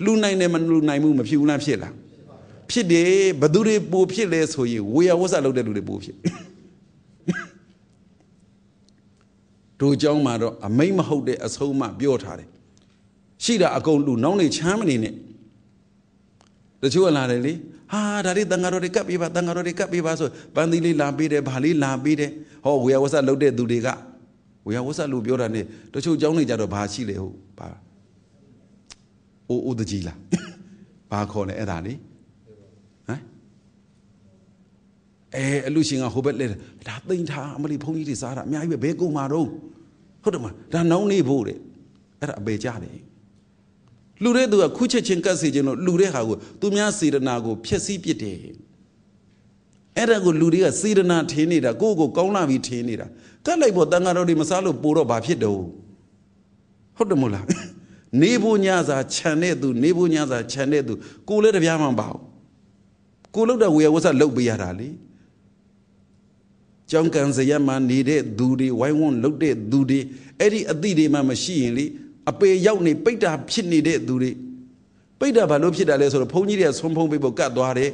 လူနိုင်တယ်မလူနိုင်ဘူးမဖြစ်ဘူးလားဖြစ်လားဖြစ်တယ်ဘသူတွေပိုဖြစ်လဲဆိုရင်ဝေယဝဆလုပ်တဲ့လူတွေပိုဖြစ်တို့เจ้าမှာတော့အမိတ်မဟုတ်တဲ့အဆုံးမပြောထားတယ်ရှိတာအကုန်လူနောင်းနေချမ်းမနေနဲ့တချို့ကလာတယ်လေဟာဒါလေးတန်ဃာတော်တွေကပ်ပေးပါတန်ဃာတော်တွေကပ်ပေးပါဆိုပန်းသီးလေးလာပေးတယ်ဗာလေးလာပေးတယ်ဟောဝေယဝဆလုပ်တဲ့သူတွေကဝေယဝဆလို့ပြောတာနေတချို့เจ้าနေကြတော့ဘာရှိလဲဟုတ်ဘာ အိုးအိုးတကြီးလားဘာခေါ်လဲအဲ့ဒါလေဟမ်အဲအလူရှင်ကဟိုဘက်လဲဒါသိမ့်ထားအမလီဘုန်းကြီးတွေစားတာအများကြီးပဲဘဲကုန်မှာတော့ဟုတ်တယ်မဒါနောင်းနေဖို့တဲ့အဲ့ဒါအပေကြတယ်လူတဲ့သူကခုချက်ချင်းကတ်စီခြင်းလို့လူတဲ့ဟာကိုသူများစေတနာကိုဖျက်ဆီးပစ်တယ်အဲ့ဒါကိုလူတွေကစေတနာထင်းနေတာကိုယ့်ကိုကောင်းလာပြီထင်းနေတာကတ်လိုက်ဖို့တန်ဃာတော်တွေမစားလို့ပိုတော့ဘာဖြစ်တော့ဟုတ်တယ်မို့လား နေဖို့ညစာခြံတဲ့သူနေဖို့ညစာခြံတဲ့သူကိုလည်းတပြားမှမပါဘူးကိုလောက်တဲ့ဝေယဝဆလုတ်ပေးရတာလေကြောင်းကံစရမှာနေတဲ့သူတွေဝိုင်းဝန်းလုတ်တဲ့သူတွေအဲ့ဒီအသည့်တွေမှမရှိရင်လေအပေရောက်နေပိတ်တာဖြစ်နေတဲ့သူတွေပိတ်တာဘာလို့ဖြစ်တာလဲဆိုတော့ဘုန်းကြီးတွေကဆွန်းဖုံးပေးဖို့ကတ်သွားတယ်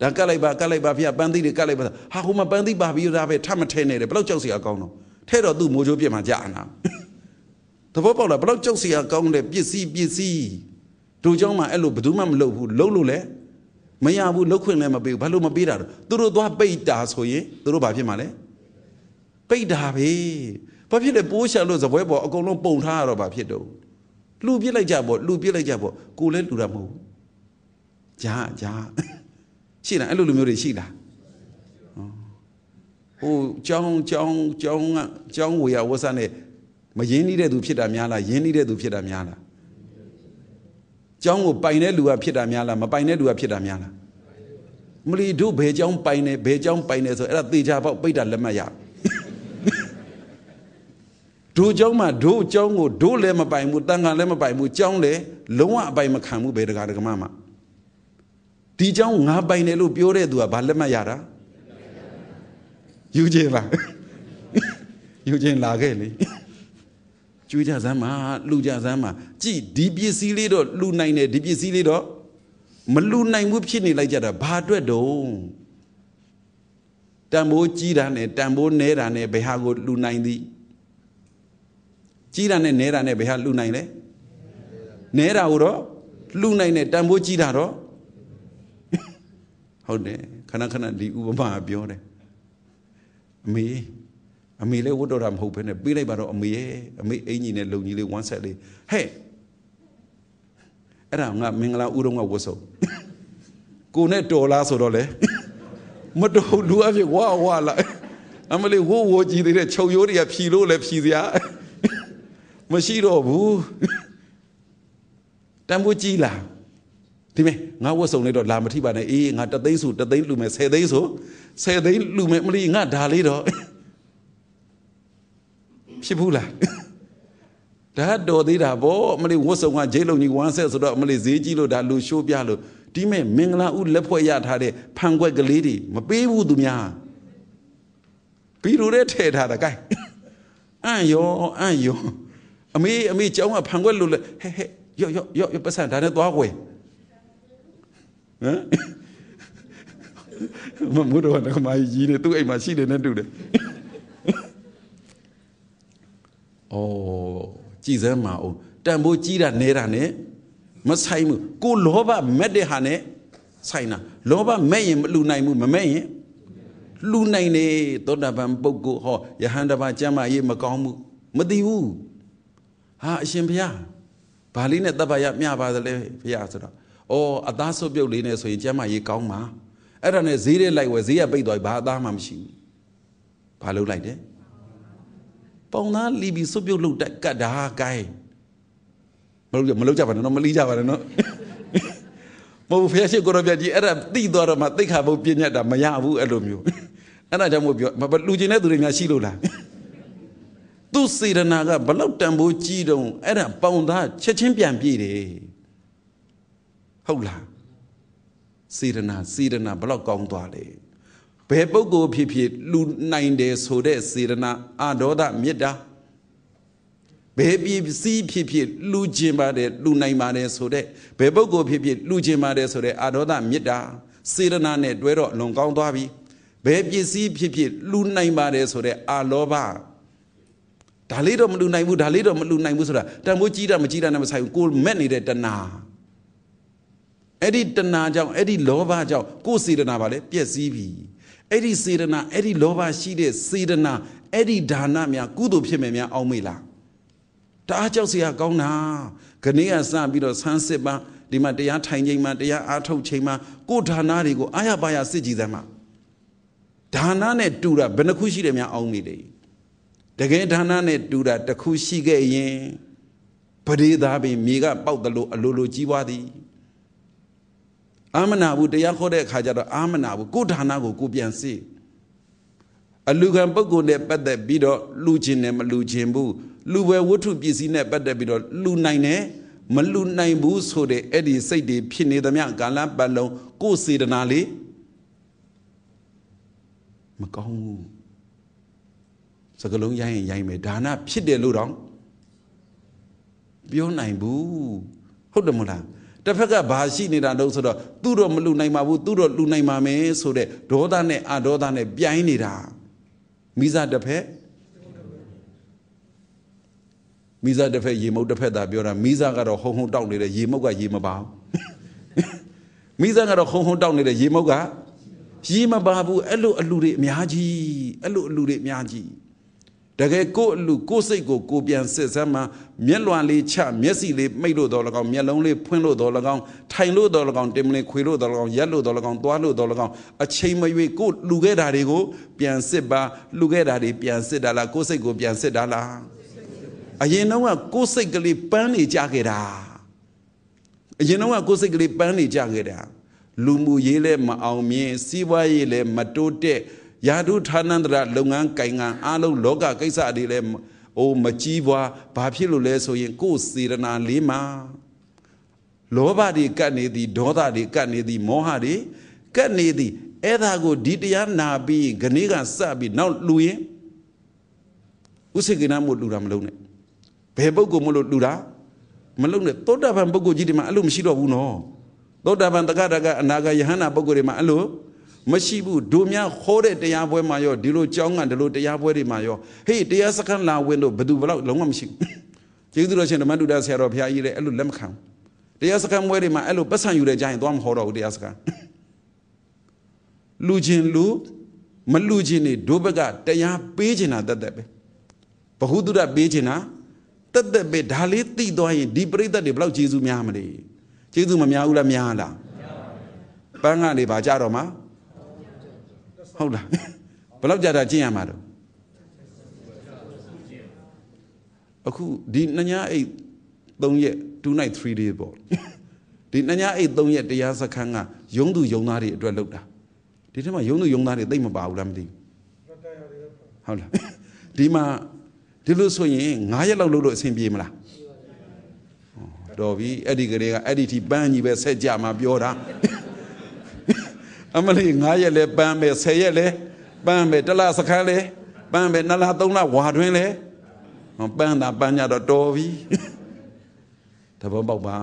ဒါကတ်လိုက်ပါကတ်လိုက်ပါဖေပန်းသီးတွေကတ်လိုက်ပါဟာဟိုမှာပန်းသီးပါပြီးသားပဲထပ်မထဲနေတယ်ဘလောက်ကြောက်စရာကောင်းတော့ထဲတော့သူ့မိုးချိုးပြစ်မှကြာနာ သဘောပေါက်လားဘလောက်ကြောက်စရာကောင်းတယ်ပစ္စည်းပစ္စည်းတို့เจ้าမှအဲ့လိုဘယ်သူမှမလုပ်ဘူးလုပ်လို့လဲမရဘူးလုတ်ခွင့်လည်းမပေးဘူးဘာလို့မပေးတာတော့သူတို့သွားပိတ်တာဆိုရင်သူတို့ဘာဖြစ်မှာလဲပိတ်တာပဲဘာဖြစ်လဲပိုးရှာလို့ဇပွဲပေါ်အကုန်လုံးပုံထားရတော့ဘာဖြစ်တော့လူပြစ်လိုက်ကြပေါ့လူပြစ်လိုက်ကြပေါ့ကိုလည်းလူတာမဟုတ်ဘူးဂျာဂျာရှိလားအဲ့လိုလူမျိုးတွေရှိလားဟိုကြောင်းကြောင်းကြောင်းကကြောင်းဝေယဝဆနဲ့ မရင်းနှီးတဲ့သူဖြစ်တာများလားရင်းနှီးတဲ့သူဖြစ်တာများလားကျောင်းကိုပိုင်တဲ့လူကဖြစ်တာများလားမပိုင်တဲ့လူကဖြစ်တာများလားမလီတို့ဘယ်ကျောင်းပိုင်နေဘယ်ကျောင်းပိုင်နေဆိုအဲ့ဒါသေချာပေါက်ပိတ်တာလက်မှတ်ရတို့ကျောင်းမှာတို့ကျောင်းကိုတို့လည်းမပိုင်ဘူးတန်ခါလည်းမပိုင်ဘူးကျောင်းလည်းလုံးဝအပိုင်မခံဘူးဘယ်တကားတကမမှာဒီကျောင်းငါပိုင်တယ်လို့ပြောတဲ့သူကဘာလက်မှတ်ရတာယူခြင်းလားယူခြင်းလာခဲ့လေ ကျွေးကြစမ်းမှာလှူကြစမ်းမှာကြည်ဒီပစ္စည်းလေးတော့လှူနိုင်တယ်ဒီပစ္စည်းလေးတော့မလှူနိုင်ဘူးဖြစ်နေလိုက်ကြတာဘာအတွက်တုံးတန်ဖိုးကြီးတာနဲ့တန်ဖိုးနဲတာနဲ့ဘယ်ဟာကိုလှူနိုင်သည်ကြီးတာနဲ့နဲတာနဲ့ဘယ်ဟာလှူနိုင်လဲနဲတာကိုတော့လှူနိုင်တယ်တန်ဖိုးကြီးတာတော့ဟုတ်တယ်ခဏခဏဒီဥပမာပြောတယ်အမေ အမေလည်းဝတ်တော်တာမဟုတ်ဘဲနဲ့ပေးလိုက်ပါတော့အမေရဲ့အမေအင်ကြီးနဲ့လုံကြီးလေးဝမ်းဆက်လေးဟဲ့အဲ့ဒါငါမင်္ဂလာဥတော်ကဝတ်စုံကိုနဲ့တော်လားဆိုတော့လေမတော်လူအဖြစ်ဝါဝါလာအမလေးဝိုးဝိုးကြည့်သေးတဲ့ချုပ်ရိုးတွေကဖြီလို့လည်းဖြီစရာမရှိတော့ဘူးတန်ဖိုးကြီးလားဒီမဲ့ငါဝတ်စုံလေးတော့လာမထိပါနဲ့အေးငါတသိန်းစုတသိန်းလူမယ်10သိန်းဆို10သိန်းလူမယ်မလီငါဒါလေးတော့ ဖြစ်ဘူးလားဒါတော်သေးတာဗောအမလေးဝတ်စုံကဂျိတ်လုံကြီးဝမ်းဆက်ဆိုတော့အမလေးဈေးကြီးလို့ဒါလူရှိုးပြလို့ဒီမဲ့မင်္ဂလာဥလက်ဖွဲ့ရထားတဲ့ဖန်ခွက်ကလေးတွေမပေးဘူးသူများဘီလိုတဲ့ထဲထားတာ gain အန်ယောအန်ယောအမေအမေကျောင်းကဖန်ခွက်လို့လေဟဲ့ဟဲ့ရော့ရော့ရော့ရော့ပတ်စံဒါနဲ့သွားွယ်ဟမ်မမိုးတော့ကမကြီးနေသူ့အိမ်မှာရှိတယ်နဲ့တူတယ် အော်ကြည်စမ်းမအောင်တန်ဖိုးကြီးတာနေတာနဲ့မဆိုင်ဘူးကိုလောဘမက်တဲ့ဟာနဲ့ဆိုင်တာလောဘမဲ့ရင်မလူနိုင်ဘူးမမဲ့ရင်လူနိုင်နေသောတာပန်ပုဂ္ဂိုလ်ဟောယဟန်တပါကျမ်းမာရေးမကောင်းဘူးမသိဘူးဟာအရှင်ဘုရားဘာလေးနဲ့တပ်ပါရမျှပါသလဲဘုရားဆိုတော့အော်အသားစွပ်ပြုတ်လေးနဲ့ဆိုရင်ကျမ်းမာရေးကောင်းမှာအဲ့ဒါနဲ့ဈေးထဲလိုက်ဝယ်ဈေးကပိတ်သွားပြီဘာအသားမှမရှိဘူးဘာလုပ်လိုက်တယ် ပေါင်သားလီဘီစွပ်ပြုတ်လို့တက်ကတ်တာကိုင်းမလုပ်ကြမလုပ်ကြပါနဲ့နော်မလီးကြပါနဲ့နော်မဟုတ်ဖះရှိကိုရပြကြီးအဲ့ဒါတိသွားတော့မှသိခါဘုတ်ပြညတ်တာမရဘူးအဲ့လိုမျိုးအဲ့ဒါကြောင့်မို့ပြောလူကျင်တဲ့သူတွေများရှိလို့လားသူစေရနာကဘလောက်တန်ဖိုးကြီးတုံးအဲ့ဒါပေါင်သားချက်ချင်းပြန်ပြေးတယ်ဟုတ်လားစေရနာစေရနာဘလောက်ကောင်းသွားလဲဘ ယ်ပုဂ္ဂိုလ်ဖြစ်ဖြစ်လူနိုင်တယ်ဆိုတဲ့စေရနာအာဒေါသမေတ္တာဘယ်ပြည်စည်းဖြစ်ဖြစ်လူကျင်ပါတယ်လူနိုင်ပါတယ်ဆိုတဲ့ဘယ်ပုဂ္ဂိုလ်ဖြစ်ဖြစ်လူကျင်ပါတယ်ဆိုတဲ့အာဒေါသမေတ္တာစေရနာနဲ့တွဲတော့လွန်ကောင်းသွားပြီဘယ်ပစ္စည်းဖြစ်ဖြစ်လူနိုင်ပါတယ်ဆိုတဲ့အာလောဘဒါလေးတော့မလူနိုင်ဘူးဒါလေးတော့မလူနိုင်ဘူးဆိုတာတန်ဖိုးကြီးတာမကြီးတာနဲ့မဆိုင်ဘူးကိုမက်နေတဲ့တဏှာအဲ့ဒီတဏှာကြောင့်အဲ့ဒီလောဘကြောင့်ကိုယ်စေတနာပါလေပျက်စီးပြီ အဲ့ဒီစေတနာအဲ့ဒီလောဘရှိတဲ့စေတနာအဲ့ဒီဒါနများကုသိုလ်ဖြစ်မယ်များအောင်းမေးလားတအားကြောက်စရာကောင်းတာခဏကစပြီးတော့ဆန်းစစ်ပါဒီမှာတရားထိုင်ချိန်မှာတရားအားထုတ်ချိန်မှာကိုယ်ဒါနတွေကိုအာရပါရစစ်ကြည်စမ်းမှာဒါနနဲ့တူတာဘယ်နှခုရှိတယ်များအောင်းမေးလေတကယ်ဒါနနဲ့တူတာတစ်ခုရှိခဲ့ရင်ပရိသားပင်မြေကပေါက်တယ်လို့အလိုလိုကြီးပွားသည် အာမနာဘူးတရားခေါ်တဲ့အခါကျတော့အာမနာဘူးကိုယ်ဒါနကိုကိုပြန်စစ်အလူခံပုဂ္ဂိုလ်နဲ့ပတ်သက်ပြီးတော့လူချင်းနဲ့မလူချင်းဘူးလူပဲဝတ္ထုပစ္စည်းနဲ့ပတ်သက်ပြီးတော့လူနိုင်တယ်မလူနိုင်ဘူးဆိုတဲ့အဲ့ဒီစိတ်တွေဖြစ်နေသမျှကာလပတ်လုံးကိုယ်စေတနာလေးမကောင်းဘူးစကလုံးရိုင်းရင်ရိုင်းမယ်ဒါနဖြစ်တယ်လို့တော့ပြောနိုင်ဘူးဟုတ်တယ်မလား တစ်ဖက်ကဘာရှိနေတာတော့ဆိုတော့သူ့တော့မလူနိုင်ပါဘူးသူ့တော့လူနိုင်ပါမယ်ဆိုတဲ့ဒေါသနဲ့အဒေါသနဲ့ပြိုင်းနေတာမိစားတစ်ဖက်မိစားတစ်ဖက်ရေမုတ်တစ်ဖက်သာပြောတာမိစားကတော့ဟုံဟုံတောက်နေတဲ့ရေမုတ်ကရေမပါဘူးမိစားကတော့ဟုံဟုံတောက်နေတဲ့ရေမုတ်ကရေမပါဘူးအဲ့လိုအလူတွေအများကြီးအဲ့လိုအလူတွေအများကြီး တကယ်ကိုယ့်အလူကိုယ့်စိတ်ကိုကိုပြန်စစ်စမ်းမှမျက်လွန်လေးချမျက်စိလေးမိတ်လို့တော့၎င်းမျက်လုံးလေးဖွင့်လို့တော့၎င်းထိုင်လို့တော့၎င်းတင်မလင်ခွေလို့တော့၎င်းရက်လို့တော့၎င်းသွားလို့တော့၎င်းအချိန်မရွေကိုလူခဲ့တာတွေကိုပြန်စစ်ပါလူခဲ့တာတွေပြန်စစ်တာလားကိုယ့်စိတ်ကိုပြန်စစ်တာလားအရင်တော့ကကိုယ်စိတ်ကလေးပန်းနေကြခဲ့တာအရင်တော့ကကိုယ်စိတ်ကလေးပန်းနေကြခဲ့တာလူမှုရေးလည်းမအောင်မြင်စီးပွားရေးလည်းမတိုးတက် ယာတုဌာနန္တရလုပ်ငန်းကိုင်ငံအားလုံးလောကကိစ္စတွေလည်းအိုးမကြီးပွားဘာဖြစ်လို့လဲဆိုရင်ကိုယ်စေရနာလေးမှာလောဘတွေကတ်နေသည်ဒေါသတွေကတ်နေသည်မောဟတွေကတ်နေသည်အဲ့ဒါကိုဒီတရားနာပြီးခဏကစပြီးနောက်လူရင်ဥစိကိနာမို့လူတာမလုံးနဲ့ဘယ်ပုဂ္ဂိုလ်မလို့လူတာမလုံးနဲ့သောတာပန်ပုဂ္ဂိုလ်ကြီးတွေမှာအဲ့လိုမရှိတော့ဘူးနော်သောတာပန်တက္ကတကအနာဂယဟန္တာပုဂ္ဂိုလ်တွေမှာအဲ့လို မရှိဘူးဒုများဟောတဲ့တရားပွဲမှာရောဒီလိုကြောင်းကဒီလိုတရားပွဲတွေမှာရောဟေးတရားစခန်းလာဝင်တော့ဘယ်သူဘလောက်လုံးဝမရှိဘူးကျေးဇူးတော်ရှင်ဓမ္မတုဒဆရာတော်ဘုရားကြီးလည်းအဲ့လိုလက်မခံတရားစခန်းပွဲတွေမှာအဲ့လိုပတ်ဆံယူတဲ့ကြရင်သွားမဟောတော့ဘူးတရားစခန်းလူချင်းလူမလူချင်းနေဒုဘကတရားပေးချင်တာတတ်တတ်ပဲဘဟုတုဒပေးချင်တာတတ်တတ်ပဲဒါလေးသိသွားရင်ဒီပြိဿတွေဘလောက်ကျေးဇူးများမလဲကျေးဇူးမများဘူးလားများလားပန်းကနေပါကြတော့မှာ ဟုတ်လားဘယ်လောက်ကြာတာကျင့်ရမှာတော့အခုဒီနှညာအိတ်3ရက်2 night 3 days ပေါ့ဒီနှညာအိတ်3ရက်တရားစခန်းကယုံသူယုံသားတွေအတွက်လောက်တာဒီထဲမှာယုံသူယုံသားတွေသိမပါဘူးလားမသိဘူးဟုတ်လားဒီမှာဒီလိုဆိုရင်9ရက်လောက်လုပ်လို့အဆင်ပြေမလားတော်ပြီအဲ့ဒီကလေးကအဲ့ဒီထိပန်းကြီးပဲဆက်ကြမှာပြောတာ အမလေး9ရက်လဲပန်းပဲ10ရက်လဲပန်းပဲတစ်လစခန်းလဲပန်းပဲ2လ3လဝါတွင်လဲပန်းတာပန်းကြတော့တော်ပြီတဘောပေါက်ပါ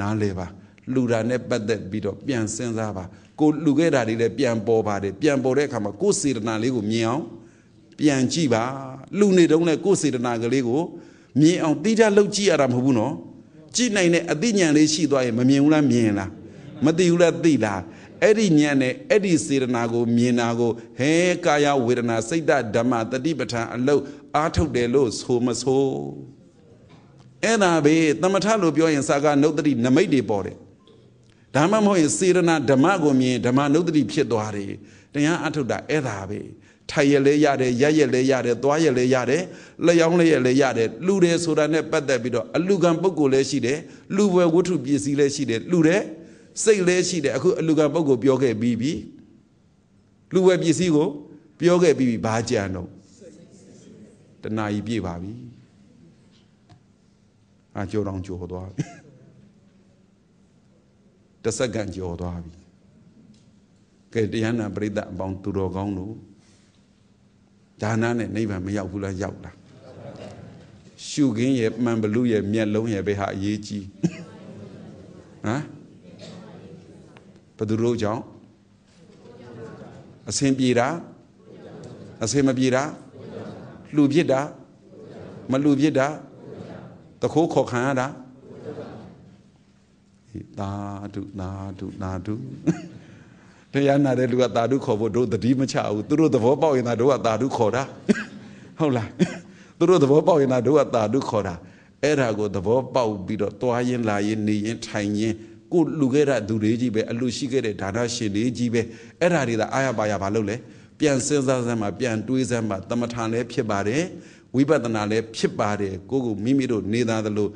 နားလဲပါလူတာနဲ့ပတ်သက်ပြီးတော့ပြန်စဉ်းစားပါကိုလူခဲ့တာတွေလည်းပြန်ပေါ်ပါတယ်ပြန်ပေါ်တဲ့အခါမှာကိုယ်စေတနာလေးကိုမြင်အောင်ပြန်ကြည့်ပါလူနေတုန်းနဲ့ကိုယ်စေတနာကလေးကိုမြင်အောင်တိကျလှုပ်ကြည့်ရတာမဟုတ်ဘူးနော်ကြည့်နိုင်တဲ့အသိဉာဏ်လေးရှိသွားရင်မမြင်ဘူးလားမြင်လားမသိဘူးလားသိလား အဲ့ဒီဉာဏ်နဲ့အဲ့ဒီစေတနာကိုမြင်တာကိုဟဲကာယဝေဒနာစိတ်ဓဓမ္မတတိပဋ္ဌာန်အလုတ်အားထုတ်တယ်လို့ဆိုမဆိုအဲ့ဒါပဲသမထလို့ပြောရင်စာကနုဒ္ဒတိနမိတ်တွေပေါ်တယ်ဒါမှမဟုတ်ရင်စေရနာဓမ္မကိုမြင်ဓမ္မနုဒ္ဒတိဖြစ်သွားတယ်တရားအထုတ်တာအဲ့ဒါပဲထိုင်ရလဲရတယ်ရက်ရက်လဲရတယ်သွားရလဲရတယ်လျောင်းလဲရလဲရတယ်လူတယ်ဆိုတာနဲ့ပတ်သက်ပြီးတော့အလူကံပုဂ္ဂိုလ်လည်းရှိတယ်လူဘွယ်ဝတ္ထုပစ္စည်းလည်းရှိတယ်လူတယ် စိတ်လည်းရှိတယ်အခုအလူကံပုဂ္ဂိုလ်ပြောခဲ့ပြီးပြီလူဘွယ်ပစ္စည်းကိုပြောခဲ့ပြီးပြီဘာကြံတော့တဏှာကြီးပြည့်ပါပြီအာကြောတောင်ကြောသွားပြီတစ်စက္ကန့်ကြောသွားပြီကဲတရားနာပရိသတ်အပေါင်းသူတော်ကောင်းတို့ဒါနနဲ့နိဗ္ဗာန်မရောက်ဘူးလားရောက်လားရှုခင်းရဲ့မှန်ဘလူရဲ့မျက်လုံးရဲ့ဘယ်ဟာအရေးကြီးဟမ် ဘယ်သူတို့ကြောင့်အစင်ပြေတာအစင်မပြေတာလှူပြစ်တာမလှူပြစ်တာတခိုးခေါ်ခံရတာသာဓုသာဓုသာဓုတရားနာတဲ့လူကသာဓုခေါ်ဖို့တို့တတိမချဘူးသူတို့သဘောပေါက်ရင်သာတို့ကသာဓုခေါ်တာဟုတ်လားသူတို့သဘောပေါက်ရင်သာတို့ကသာဓုခေါ်တာအဲ့ဒါကိုသဘောပေါက်ပြီးတော့တွားရင်လာရင်နေရင်ထိုင်ရင် ကိုလူခဲ့တဲ့သူတွေကြီးပဲအလူရှိခဲ့တဲ့ဒါနရှင်တွေကြီးပဲအဲ့ဒါတွေသာအာရပါရဘာလုပ်လဲပြန်စဉ်းစားစမ်းမှာပြန်တွေးစမ်းမှာတမထန်လည်းဖြစ်ပါတယ်ဝိပဿနာလည်းဖြစ်ပါတယ်ကိုကိုမိမိတို့နေသားသလို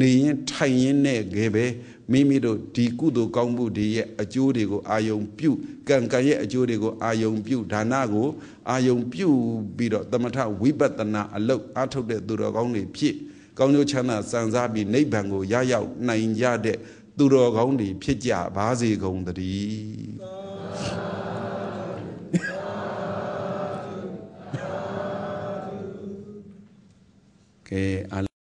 နေရင်ထိုင်ရင်နဲ့ခဲပဲမိမိတို့ဒီကုသိုလ်ကောင်းမှုတွေရဲ့အကျိုးတွေကိုအာယုံပြုကံကံရဲ့အကျိုးတွေကိုအာယုံပြုဒါနကိုအာယုံပြုပြီးတော့တမထဝိပဿနာအလုတ်အထုတ်တဲ့သူတော်ကောင်းတွေဖြစ်ကောင်းကျိုးချမ်းသာစံစားပြီးနိဗ္ဗာန်ကိုရရောက်နိုင်ကြတဲ့ သူတော်ကောင်းတွေဖြစ်ကြပါစေကုန်သတည်းကဲ